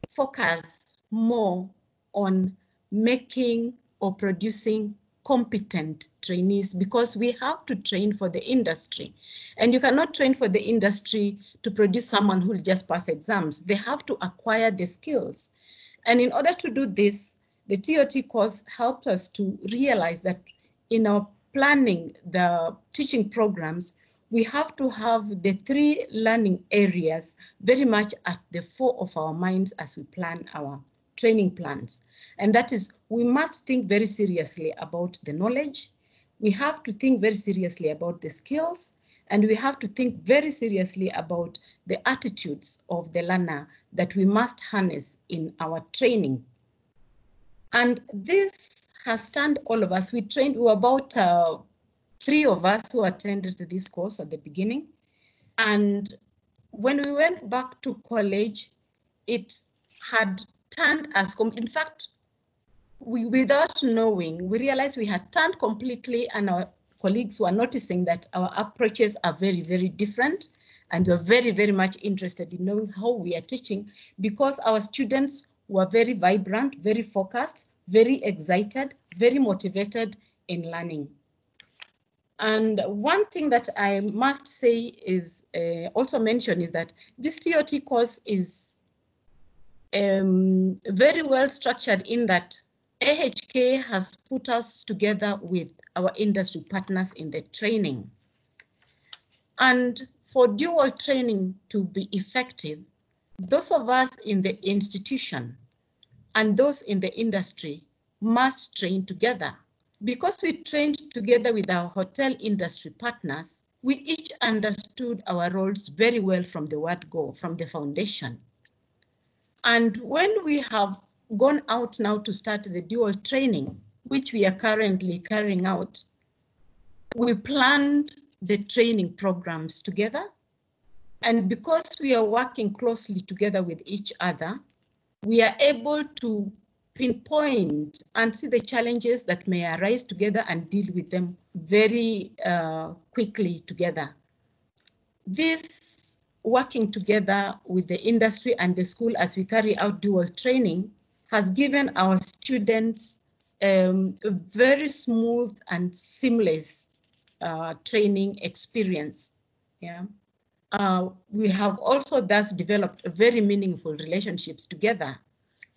focus more on making or producing competent trainees because we have to train for the industry. And you cannot train for the industry to produce someone who will just pass exams. They have to acquire the skills. And in order to do this the TOT course helped us to realize that in our planning the teaching programs we have to have the three learning areas very much at the fore of our minds as we plan our training plans. And that is, we must think very seriously about the knowledge. We have to think very seriously about the skills, and we have to think very seriously about the attitudes of the learner that we must harness in our training. And this has turned all of us. We trained, we were about uh, three of us who attended this course at the beginning. And when we went back to college, it had turned us, in fact, we, without knowing, we realized we had turned completely and our colleagues were noticing that our approaches are very, very different. And we're very, very much interested in knowing how we are teaching because our students were very vibrant, very focused, very excited, very motivated in learning. And one thing that I must say is uh, also mention is that this TOT course is um, very well structured in that AHK has put us together with our industry partners in the training. And for dual training to be effective, those of us in the institution and those in the industry must train together. Because we trained together with our hotel industry partners, we each understood our roles very well from the word go, from the foundation. And when we have gone out now to start the dual training, which we are currently carrying out, we planned the training programs together. And because we are working closely together with each other, we are able to pinpoint and see the challenges that may arise together and deal with them very uh, quickly together. This working together with the industry and the school as we carry out dual training has given our students um, a very smooth and seamless uh, training experience. Yeah. Uh, we have also thus developed very meaningful relationships together.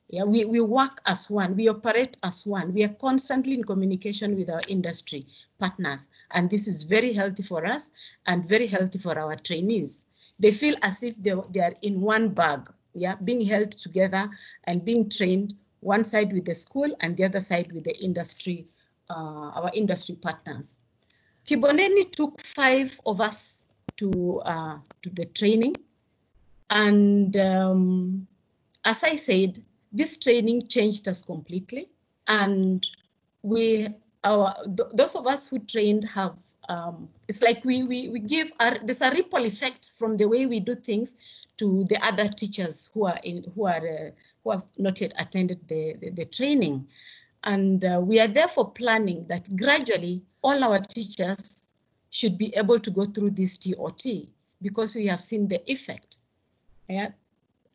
Yeah, we, we work as one, we operate as one. We are constantly in communication with our industry partners. And this is very healthy for us and very healthy for our trainees. They feel as if they, they are in one bag, yeah, being held together and being trained one side with the school and the other side with the industry, uh, our industry partners. Kibondeni took five of us to, uh, to the training. And um, as I said, this training changed us completely. And we, our, th those of us who trained have, um, it's like we, we, we give, our, there's a ripple effect from the way we do things to the other teachers who are in, who are, uh, who have not yet attended the, the, the training. And uh, we are therefore planning that gradually all our teachers should be able to go through this TOT because we have seen the effect. Yeah.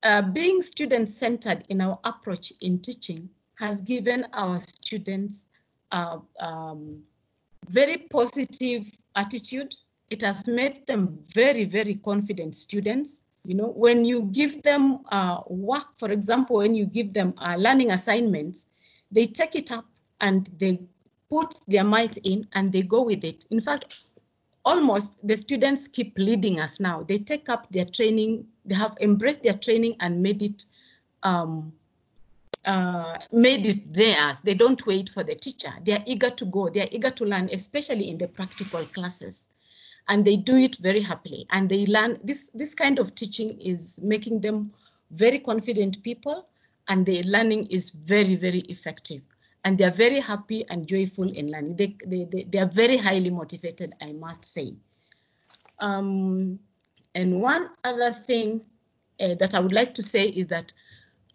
Uh, being student-centered in our approach in teaching has given our students a um, very positive attitude. It has made them very, very confident students. You know, when you give them uh, work, for example, when you give them uh, learning assignments, they take it up and they put their might in and they go with it. In fact, almost the students keep leading us now. They take up their training, they have embraced their training and made it um, uh, made it theirs. They don't wait for the teacher. They are eager to go. They are eager to learn, especially in the practical classes. And they do it very happily. And they learn this, this kind of teaching is making them very confident people and the learning is very, very effective and they are very happy and joyful in learning. They, they, they, they are very highly motivated, I must say. Um, and one other thing uh, that I would like to say is that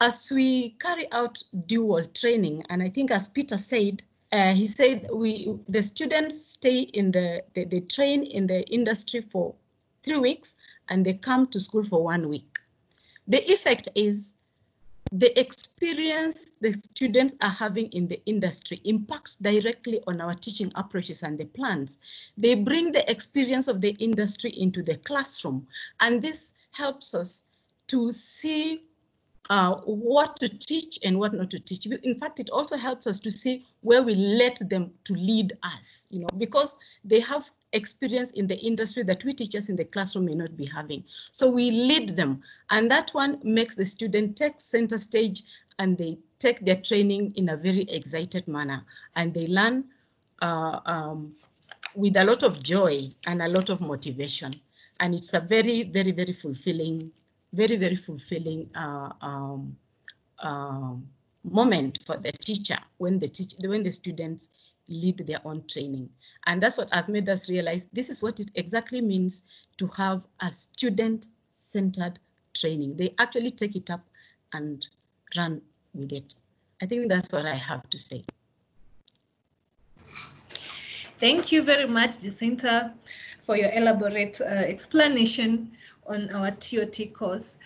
as we carry out dual training, and I think as Peter said, uh, he said we the students stay in the they, they train in the industry for three weeks and they come to school for one week. The effect is the experience the students are having in the industry impacts directly on our teaching approaches and the plans. They bring the experience of the industry into the classroom, and this helps us to see uh, what to teach and what not to teach. In fact, it also helps us to see where we let them to lead us, you know, because they have experience in the industry that we teachers in the classroom may not be having. So we lead them, and that one makes the student take center stage and they take their training in a very excited manner and they learn uh, um, with a lot of joy and a lot of motivation. And it's a very, very, very fulfilling, very, very fulfilling uh, um, um, moment for the teacher when the teach when the students lead their own training. And that's what has made us realize this is what it exactly means to have a student-centered training. They actually take it up and run with it. I think that's what I have to say. Thank you very much, Jacinta, for your elaborate uh, explanation on our TOT course.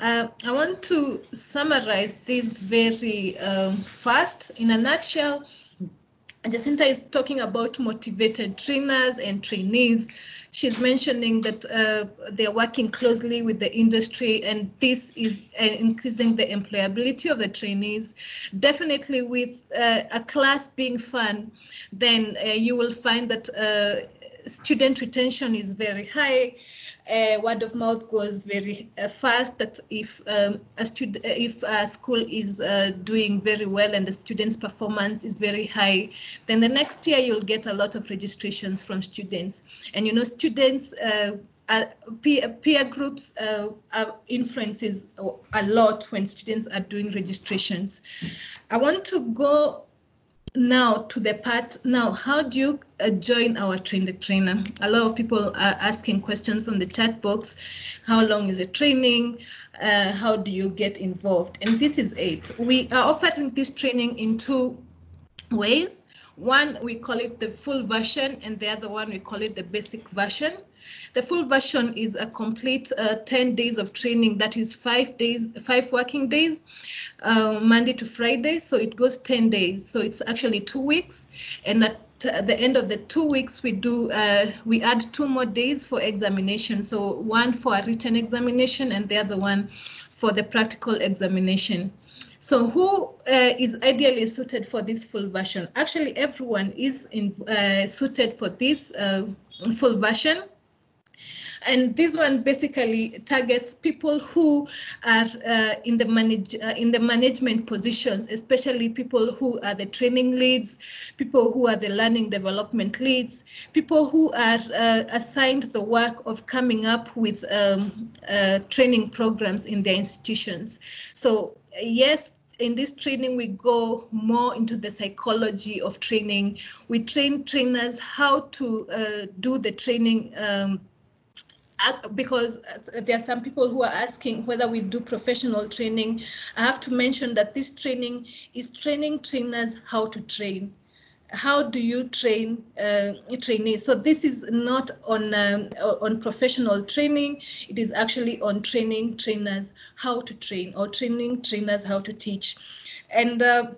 Uh, I want to summarize this very um, fast. In a nutshell, Jacinta is talking about motivated trainers and trainees. She's mentioning that uh, they're working closely with the industry and this is uh, increasing the employability of the trainees. Definitely with uh, a class being fun, then uh, you will find that uh, student retention is very high uh, word of mouth goes very uh, fast that if um, a student if a school is uh, doing very well and the students performance is very high then the next year you'll get a lot of registrations from students and you know students uh, peer, peer groups uh, influences a lot when students are doing registrations. I want to go now to the part now how do you uh, join our train the trainer? A lot of people are asking questions on the chat box. How long is the training? Uh, how do you get involved? And this is it. We are offering this training in two ways. One we call it the full version and the other one we call it the basic version the full version is a complete uh, 10 days of training, that is five days, five working days, uh, Monday to Friday. So it goes 10 days. So it's actually two weeks. And at the end of the two weeks, we do uh, we add two more days for examination. So one for a written examination and the other one for the practical examination. So who uh, is ideally suited for this full version? Actually, everyone is in, uh, suited for this uh, full version. And this one basically targets people who are uh, in the manage uh, in the management positions, especially people who are the training leads, people who are the learning development leads, people who are uh, assigned the work of coming up with um, uh, training programs in their institutions. So yes, in this training, we go more into the psychology of training. We train trainers how to uh, do the training um, because there are some people who are asking whether we do professional training. I have to mention that this training is training trainers how to train. How do you train uh, trainees? So this is not on um, on professional training. It is actually on training trainers how to train or training trainers how to teach. And uh,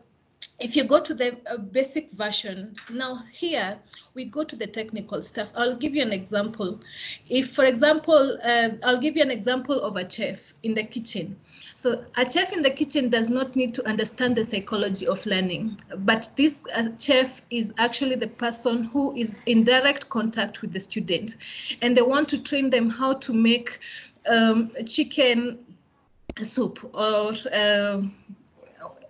if you go to the uh, basic version, now here we go to the technical stuff. I'll give you an example. If, for example, uh, I'll give you an example of a chef in the kitchen. So a chef in the kitchen does not need to understand the psychology of learning, but this uh, chef is actually the person who is in direct contact with the student, and they want to train them how to make um, chicken soup or uh,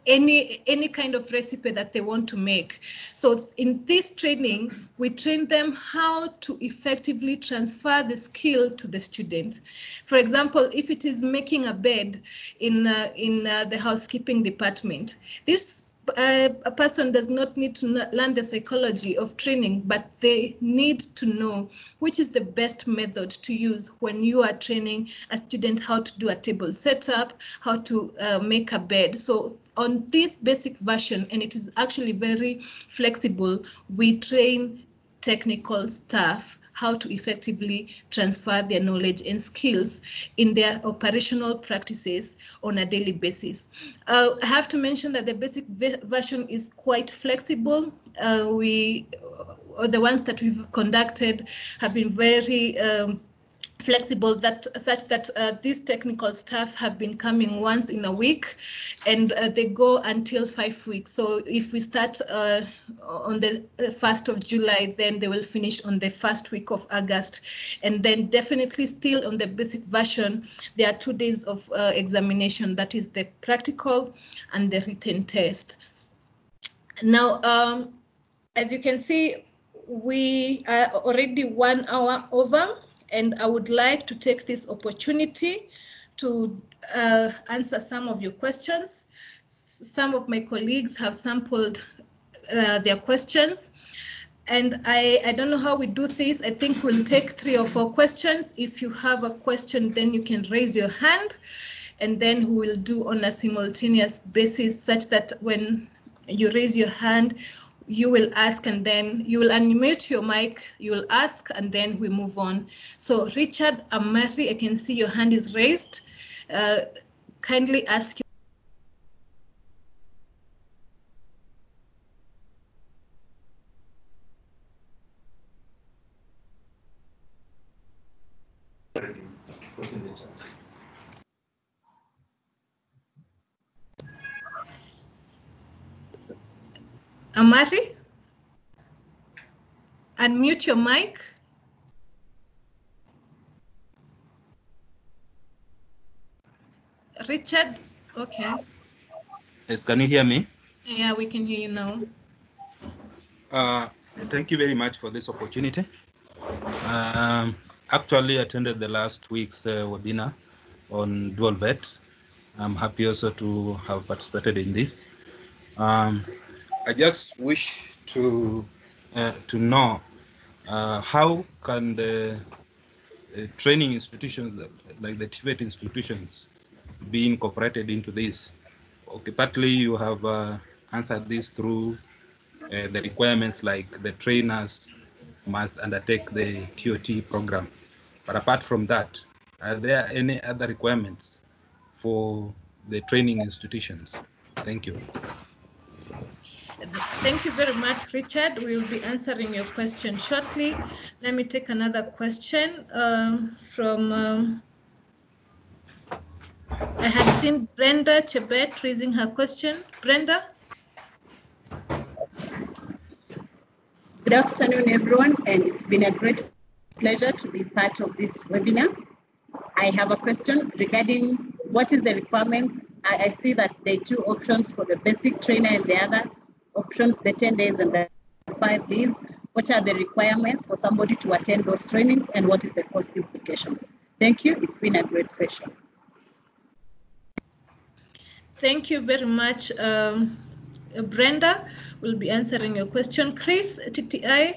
any any kind of recipe that they want to make. So in this training, we train them how to effectively transfer the skill to the students. For example, if it is making a bed in uh, in uh, the housekeeping department, this uh, a person does not need to learn the psychology of training, but they need to know which is the best method to use when you are training a student how to do a table setup, how to uh, make a bed. So on this basic version, and it is actually very flexible, we train technical staff how to effectively transfer their knowledge and skills in their operational practices on a daily basis. Uh, I have to mention that the basic ve- version is quite flexible. Uh, we, the ones that we've conducted have been very um, flexible that such that uh, these technical staff have been coming once in a week and uh, they go until five weeks. So if we start uh, on the 1st of july then they will finish on the first week of august. And then definitely still on the basic version there are two days of uh, examination. That is the practical and the written test. Now um, as you can see we are already one hour over and I would like to take this opportunity to uh, answer some of your questions. Some of my colleagues have sampled uh, their questions. And I, I don't know how we do this. I think we'll take three or four questions. If you have a question, then you can raise your hand and then we will do on a simultaneous basis such that when you raise your hand, you will ask and then you will unmute your mic, you will ask and then we move on. So Richard Amari, I can see your hand is raised. Uh, kindly ask you. What's in the chat? Amari? Unmute your mic. Richard, okay. Yes, can you hear me? Yeah, we can hear you now. Uh, thank you very much for this opportunity. Um, actually attended the last week's uh, webinar on dual vet. I'm happy also to have participated in this. Um, I just wish to uh, to know uh, how can the uh, training institutions like the TVET institutions be incorporated into this. Okay, partly you have uh, answered this through uh, the requirements like the trainers must undertake the TOT program. But apart from that, are there any other requirements for the training institutions? Thank you. Thank you very much, Richard. We will be answering your question shortly. Let me take another question um, from. Um, I had seen Brenda Chebet raising her question. Brenda? Good afternoon, everyone, and it's been a great pleasure to be part of this webinar. I have a question regarding what is the requirements. I, I see that there are two options for the basic trainer and the other options, the 10 days and the five days. What are the requirements for somebody to attend those trainings and what is the cost implications? Thank you. It's been a great session. Thank you very much, um, Brenda. We'll be answering your question. Chris, TTI?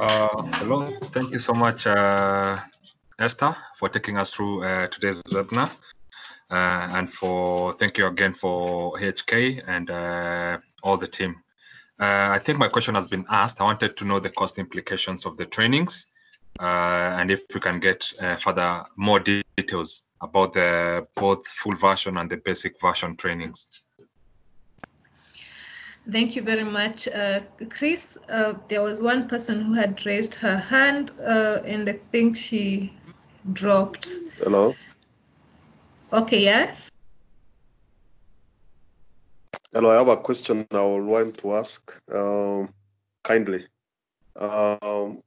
Uh, hello, thank you so much, uh, Esther, for taking us through uh, today's webinar. Uh, and for thank you again for HK and uh, all the team. Uh, I think my question has been asked. I wanted to know the cost implications of the trainings uh, and if we can get uh, further more details about the both full version and the basic version trainings. Thank you very much, uh, Chris. Uh, there was one person who had raised her hand, uh, and I think she dropped. Hello. Okay, yes. Hello, I have a question I would want to ask um, kindly. Um,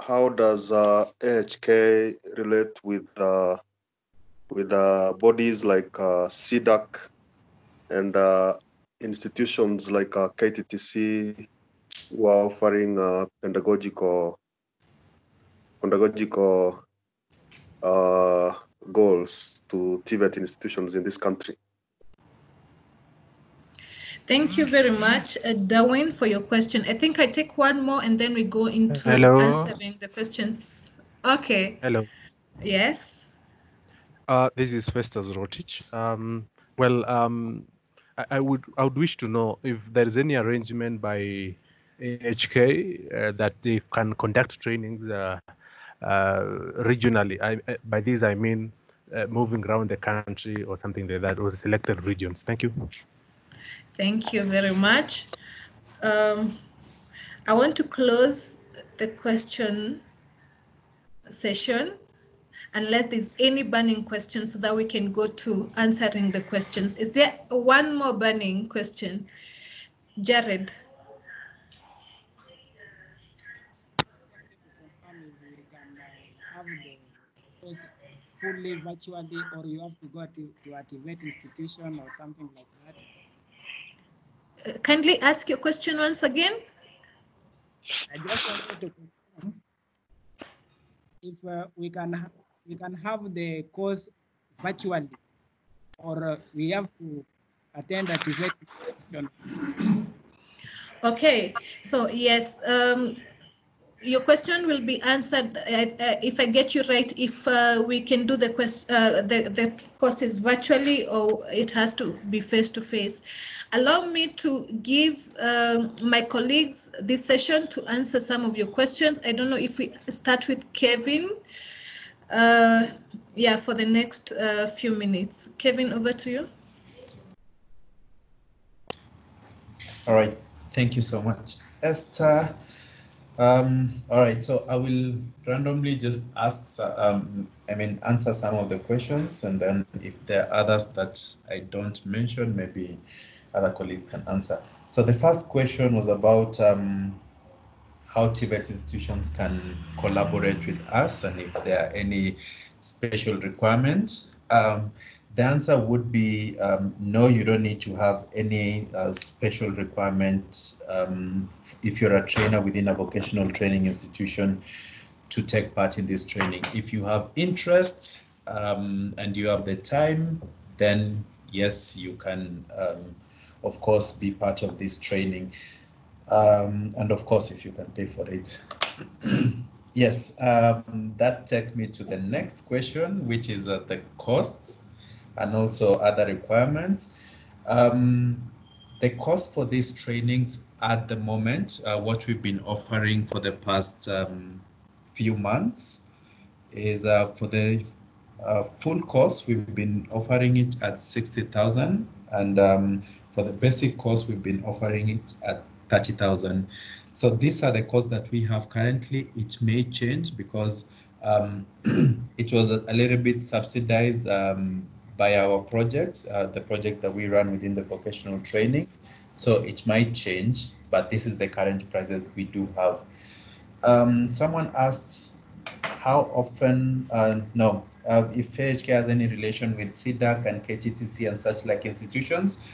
how does uh, AHK relate with uh, with uh, bodies like uh, CDACC and uh, institutions like uh, KTTC who are offering uh, pedagogical pedagogical goals to TVET institutions in this country? Thank you very much, uh, Darwin, for your question. I think I take one more and then we go into Hello. answering the questions. Okay. Hello. Yes. Uh, this is Festus Rotich. Um, well, um, I, I would I would wish to know if there is any arrangement by AHK uh, that they can conduct trainings uh, uh, regionally. I, I- by this I mean uh, moving around the country or something like that, or selected regions. Thank you. Thank you very much. Um, I want to close the question session unless there's any burning questions so that we can go to answering the questions. Is there one more burning question? Jared. have the course fully virtually or you have to go to, to a TVET institution or something like that? Uh, Kindly ask your question once again. I just wanted to confirm if uh, we can we can have the course virtually or uh, we have to attend a TVET institution. Okay, so yes, um, your question will be answered uh, uh, if I get you right. If uh, we can do the quest, uh, the the courses virtually, or it has to be face to face. Allow me to give um, my colleagues this session to answer some of your questions. I don't know if we start with Kevin. Uh, yeah, for the next uh, few minutes. Kevin, over to you. All right, thank you so much, Esther. Um, all right, so I will randomly just ask, um, I mean, answer some of the questions, and then if there are others that I don't mention, maybe other colleagues can answer. So the first question was about um, how TVET institutions can collaborate with us and if there are any special requirements. Um, the answer would be um, no, you don't need to have any uh, special requirement um, if you're a trainer within a vocational training institution to take part in this training. If you have interest um, and you have the time, then yes, you can, um, of course, be part of this training. Um, and of course, if you can pay for it. yes, um, that takes me to the next question, which is uh, the costs and also other requirements. Um, the cost for these trainings at the moment, uh, what we've been offering for the past um, few months, is uh, for the uh, full course, we've been offering it at 60,000. And um, for the basic course, we've been offering it at 30,000. So these are the costs that we have currently. It may change because um, it was a, little bit subsidized um, by our project, uh, the project that we run within the vocational training. So it might change, but this is the current prices we do have. Um, someone asked how often, uh, no, uh, if AHK has any relation with CDACC and KTTC and such like institutions.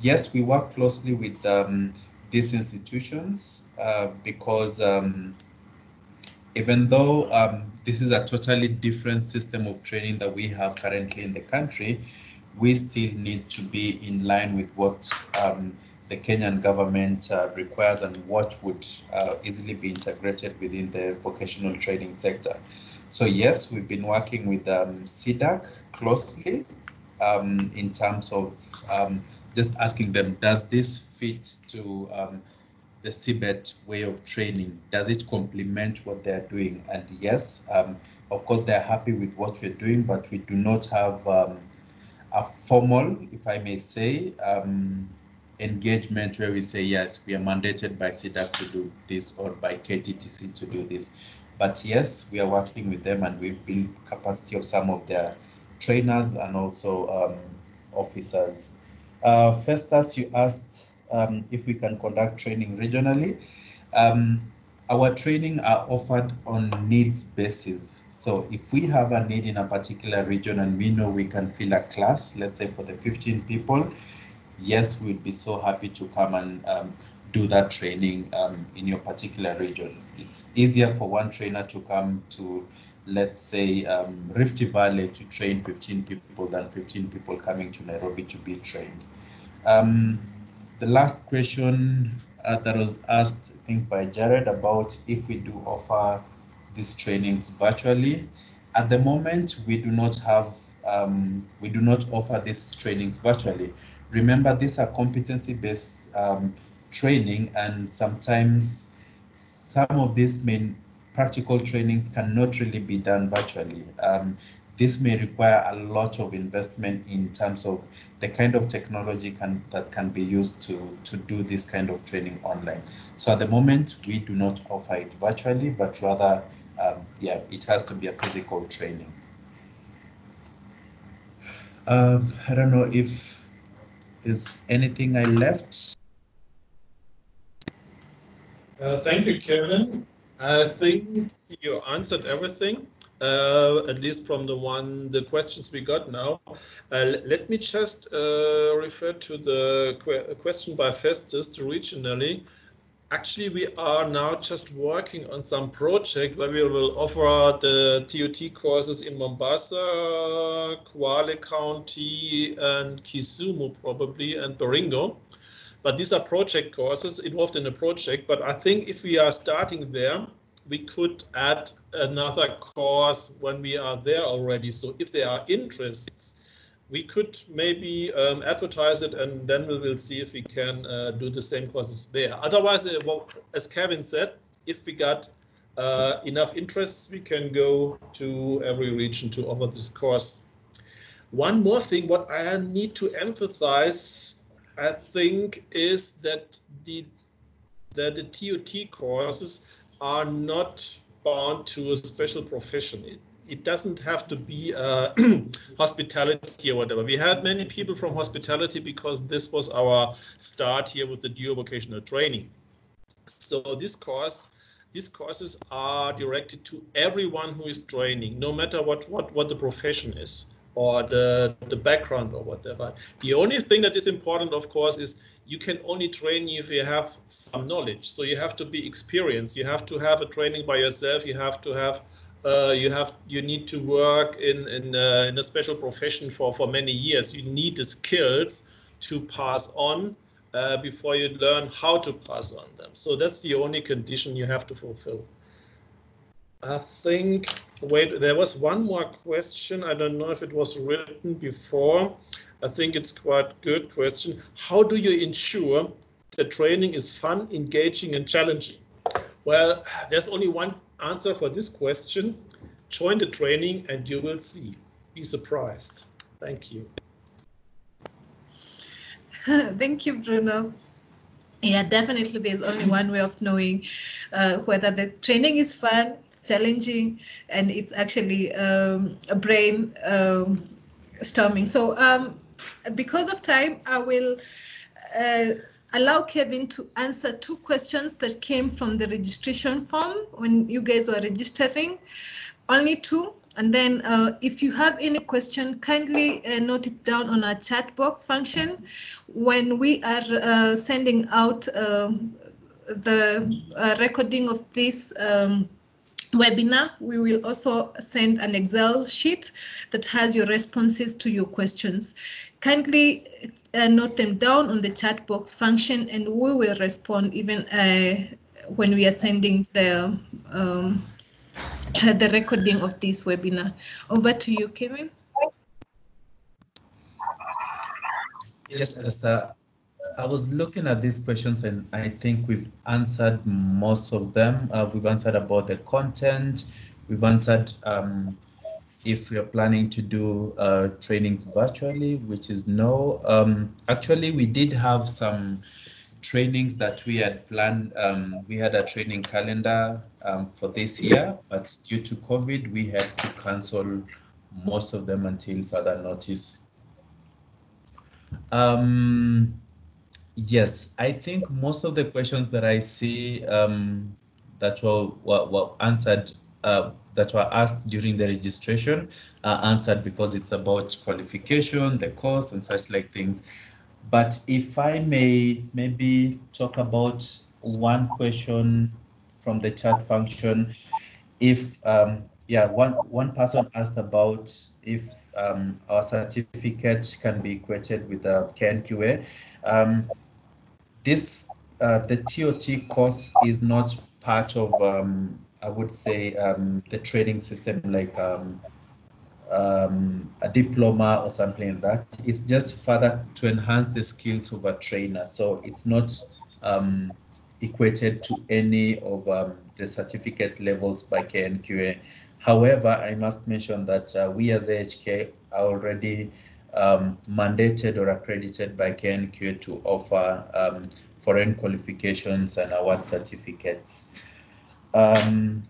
Yes, we work closely with um, these institutions uh, because um, even though um, this is a totally different system of training that we have currently in the country, we still need to be in line with what um, the Kenyan government uh, requires and what would uh, easily be integrated within the vocational training sector. So yes, we've been working with um, CDACC closely um, in terms of um, just asking them, does this fit to um, the CBET way of training? Does it complement what they're doing? And yes, um, of course, they're happy with what we're doing, but we do not have um, a formal, if I may say, um, engagement where we say, yes, we are mandated by CDACC to do this or by KTTC to do this. But yes, we are working with them and we've built capacity of some of their trainers and also um, officers. Uh, as you asked um, if we can conduct training regionally. Um, our training are offered on needs basis. So if we have a need in a particular region and we know we can fill a class, let's say for the 15 people, yes, we'd be so happy to come and um, do that training um, in your particular region. It's easier for one trainer to come to let's say, um, Rift Valley to train 15 people than 15 people coming to Nairobi to be trained. Um, the last question uh, that was asked, I think, by Jared about if we do offer these trainings virtually. At the moment, we do not have, um, we do not offer these trainings virtually. Remember, these are competency-based um, training, and sometimes some of these main practical trainings cannot really be done virtually. Um, this may require a lot of investment in terms of the kind of technology can, that can be used to, to do this kind of training online. So at the moment, we do not offer it virtually, but rather, um, yeah, it has to be a physical training. Um, I don't know if there's anything I left. Uh, thank you, Kevin. I think you answered everything, uh, at least from the one, the questions we got now. Uh, let me just uh, refer to the que question by Festus originally. Actually, we are now just working on some project where we will offer the TOT courses in Mombasa, Kwale County, and Kisumu probably, and Baringo but these are project courses involved in a project. But I think if we are starting there, we could add another course when we are there already. So if there are interests, we could maybe um, advertise it and then we will see if we can uh, do the same courses there. Otherwise, uh, well, as Kevin said, if we got uh, enough interests, we can go to every region to offer this course. One more thing, what I need to emphasize I think is that the that the TOT courses are not bound to a special profession. It, it doesn't have to be uh, hospitality or whatever. We had many people from hospitality because this was our start here with the dual vocational training. So this course, these courses are directed to everyone who is training, no matter what what what the profession is or the, the background or whatever. The only thing that is important, of course, is you can only train if you have some knowledge. So you have to be experienced. You have to have a training by yourself. You have to have uh, you have you need to work in in, uh, in a special profession for for many years. You need the skills to pass on uh, before you learn how to pass on them. So that's the only condition you have to fulfill. I think, wait, there was one more question. I don't know if it was written before. I think it's quite good question. How do you ensure the training is fun, engaging, and challenging? Well, there's only one answer for this question. Join the training and you will see. Be surprised. Thank you. Thank you, Bruno. Yeah, definitely there's only one way of knowing uh, whether the training is fun, challenging, and it's actually um, a brain um, storming. So um, because of time, I will uh, allow Kevin to answer two questions that came from the registration form when you guys were registering. Only two. And then uh, if you have any question, kindly uh, note it down on our chat box function. When we are uh, sending out um, the uh, recording of this um, webinar, we will also send an Excel sheet that has your responses to your questions. Kindly uh, note them down on the chat box function and we will respond even uh, when we are sending the um, the recording of this webinar. Over to you, Kevin. Yes, Esther. I was looking at these questions and I think we've answered most of them. Uh, we've answered about the content. We've answered um, if we are planning to do uh, trainings virtually, which is no. Um, actually, we did have some trainings that we had planned. Um, we had a training calendar um, for this year, but due to COVID, we had to cancel most of them until further notice. Um, Yes, I think most of the questions that I see um, that were, were, were answered, uh, that were asked during the registration are answered because it's about qualification, the course and such like things. But if I may maybe talk about one question from the chat function, if um, yeah, one one person asked about if um, our certificate can be equated with the KNQA. Um, this uh, the TOT course is not part of um, I would say um, the training system like um, um, a diploma or something like that. It's just further to enhance the skills of a trainer. So it's not um, equated to any of the certificate levels by KNQA. However, I must mention that uh, we as AHK are already um, mandated or accredited by KNQA to offer um, foreign qualifications and award certificates. Um,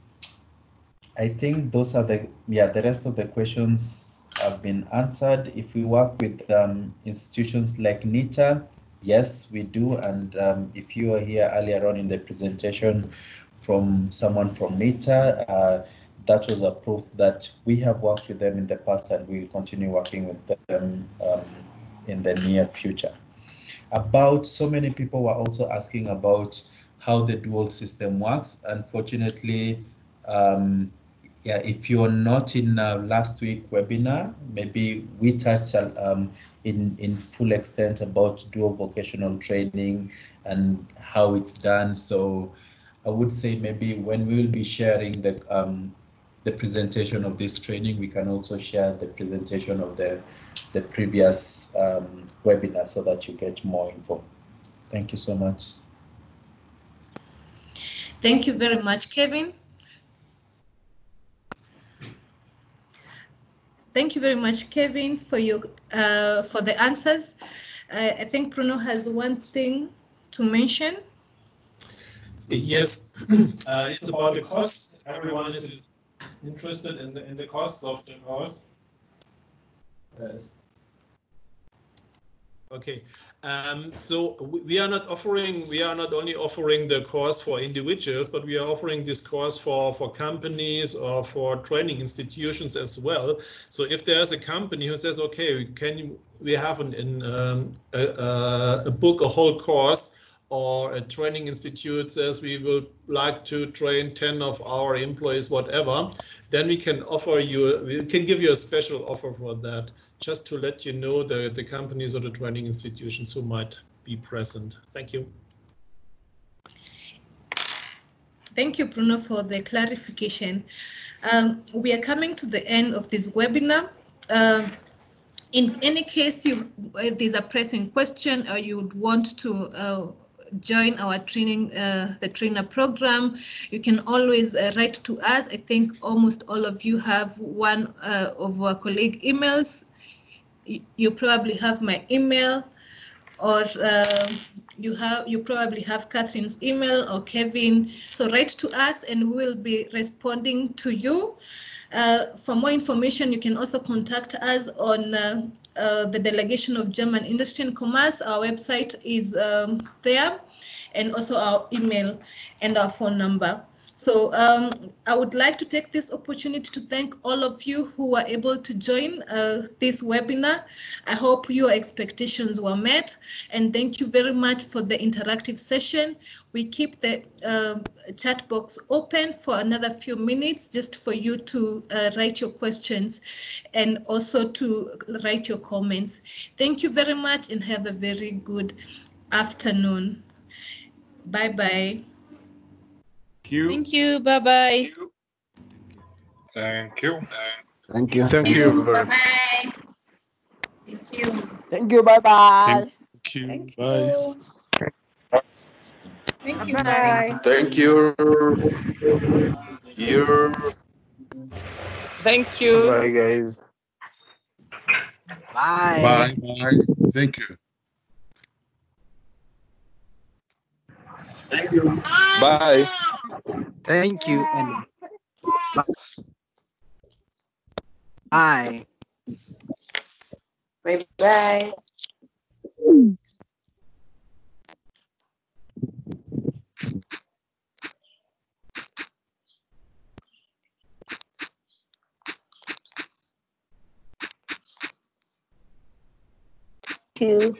I think those are the, yeah, the rest of the questions have been answered. If we work with um, institutions like NITA, yes, we do. And um, if you were here earlier on in the presentation from someone from NITA, uh, that was a proof that we have worked with them in the past and we'll continue working with them um, in the near future. About so many people were also asking about how the dual system works. Unfortunately, um, yeah, if you're not in uh, last week webinar, maybe we touched um, in, in full extent about dual vocational training and how it's done. So I would say maybe when we will be sharing the um, the presentation of this training, we can also share the presentation of the, the previous um, webinar so that you get more info. Thank you so much. Thank you very much, Kevin. Thank you very much, Kevin, for your uh, for the answers. Uh, I think Bruno has one thing to mention. Yes, uh, it's about the cost. Everyone is interested in the, in the costs of the course. Yes. Okay, um, so we are not offering, we are not only offering the course for individuals, but we are offering this course for, for companies or for training institutions as well. So if there's a company who says, okay, can you, we have an, an um, a, a book, a whole course or a training institute says we would like to train 10 of our employees, whatever, then we can offer you, we can give you a special offer for that, just to let you know the, the companies or the training institutions who might be present. Thank you. Thank you, Bruno, for the clarification. Um, we are coming to the end of this webinar. Uh, in any case, if there's a pressing question or you would want to uh, join our training, uh, the trainer program, you can always uh, write to us. I think almost all of you have one uh, of our colleague emails. You probably have my email or uh, you have you probably have Catherine's email or Kevin. So write to us and we will be responding to you. Uh, for more information, you can also contact us on uh, uh, the Delegation of German Industry and Commerce. Our website is um, there and also our email and our phone number. So um, I would like to take this opportunity to thank all of you who were able to join uh, this webinar. I hope your expectations were met and thank you very much for the interactive session. We keep the uh, chat box open for another few minutes just for you to uh, write your questions and also to write your comments. Thank you very much and have a very good afternoon. Bye-bye you. Thank you. Bye bye. Thank you. Thank you. Thank you. Bye bye. Thank you. Thank you. Bye bye. Thank you. Thank Bye. Thank you. Bye. Thank you. You. Thank you. Bye, guys. Bye. Bye. Bye. Thank you. Thank you. Bye. Thank you. And bye. Bye bye. Thank you.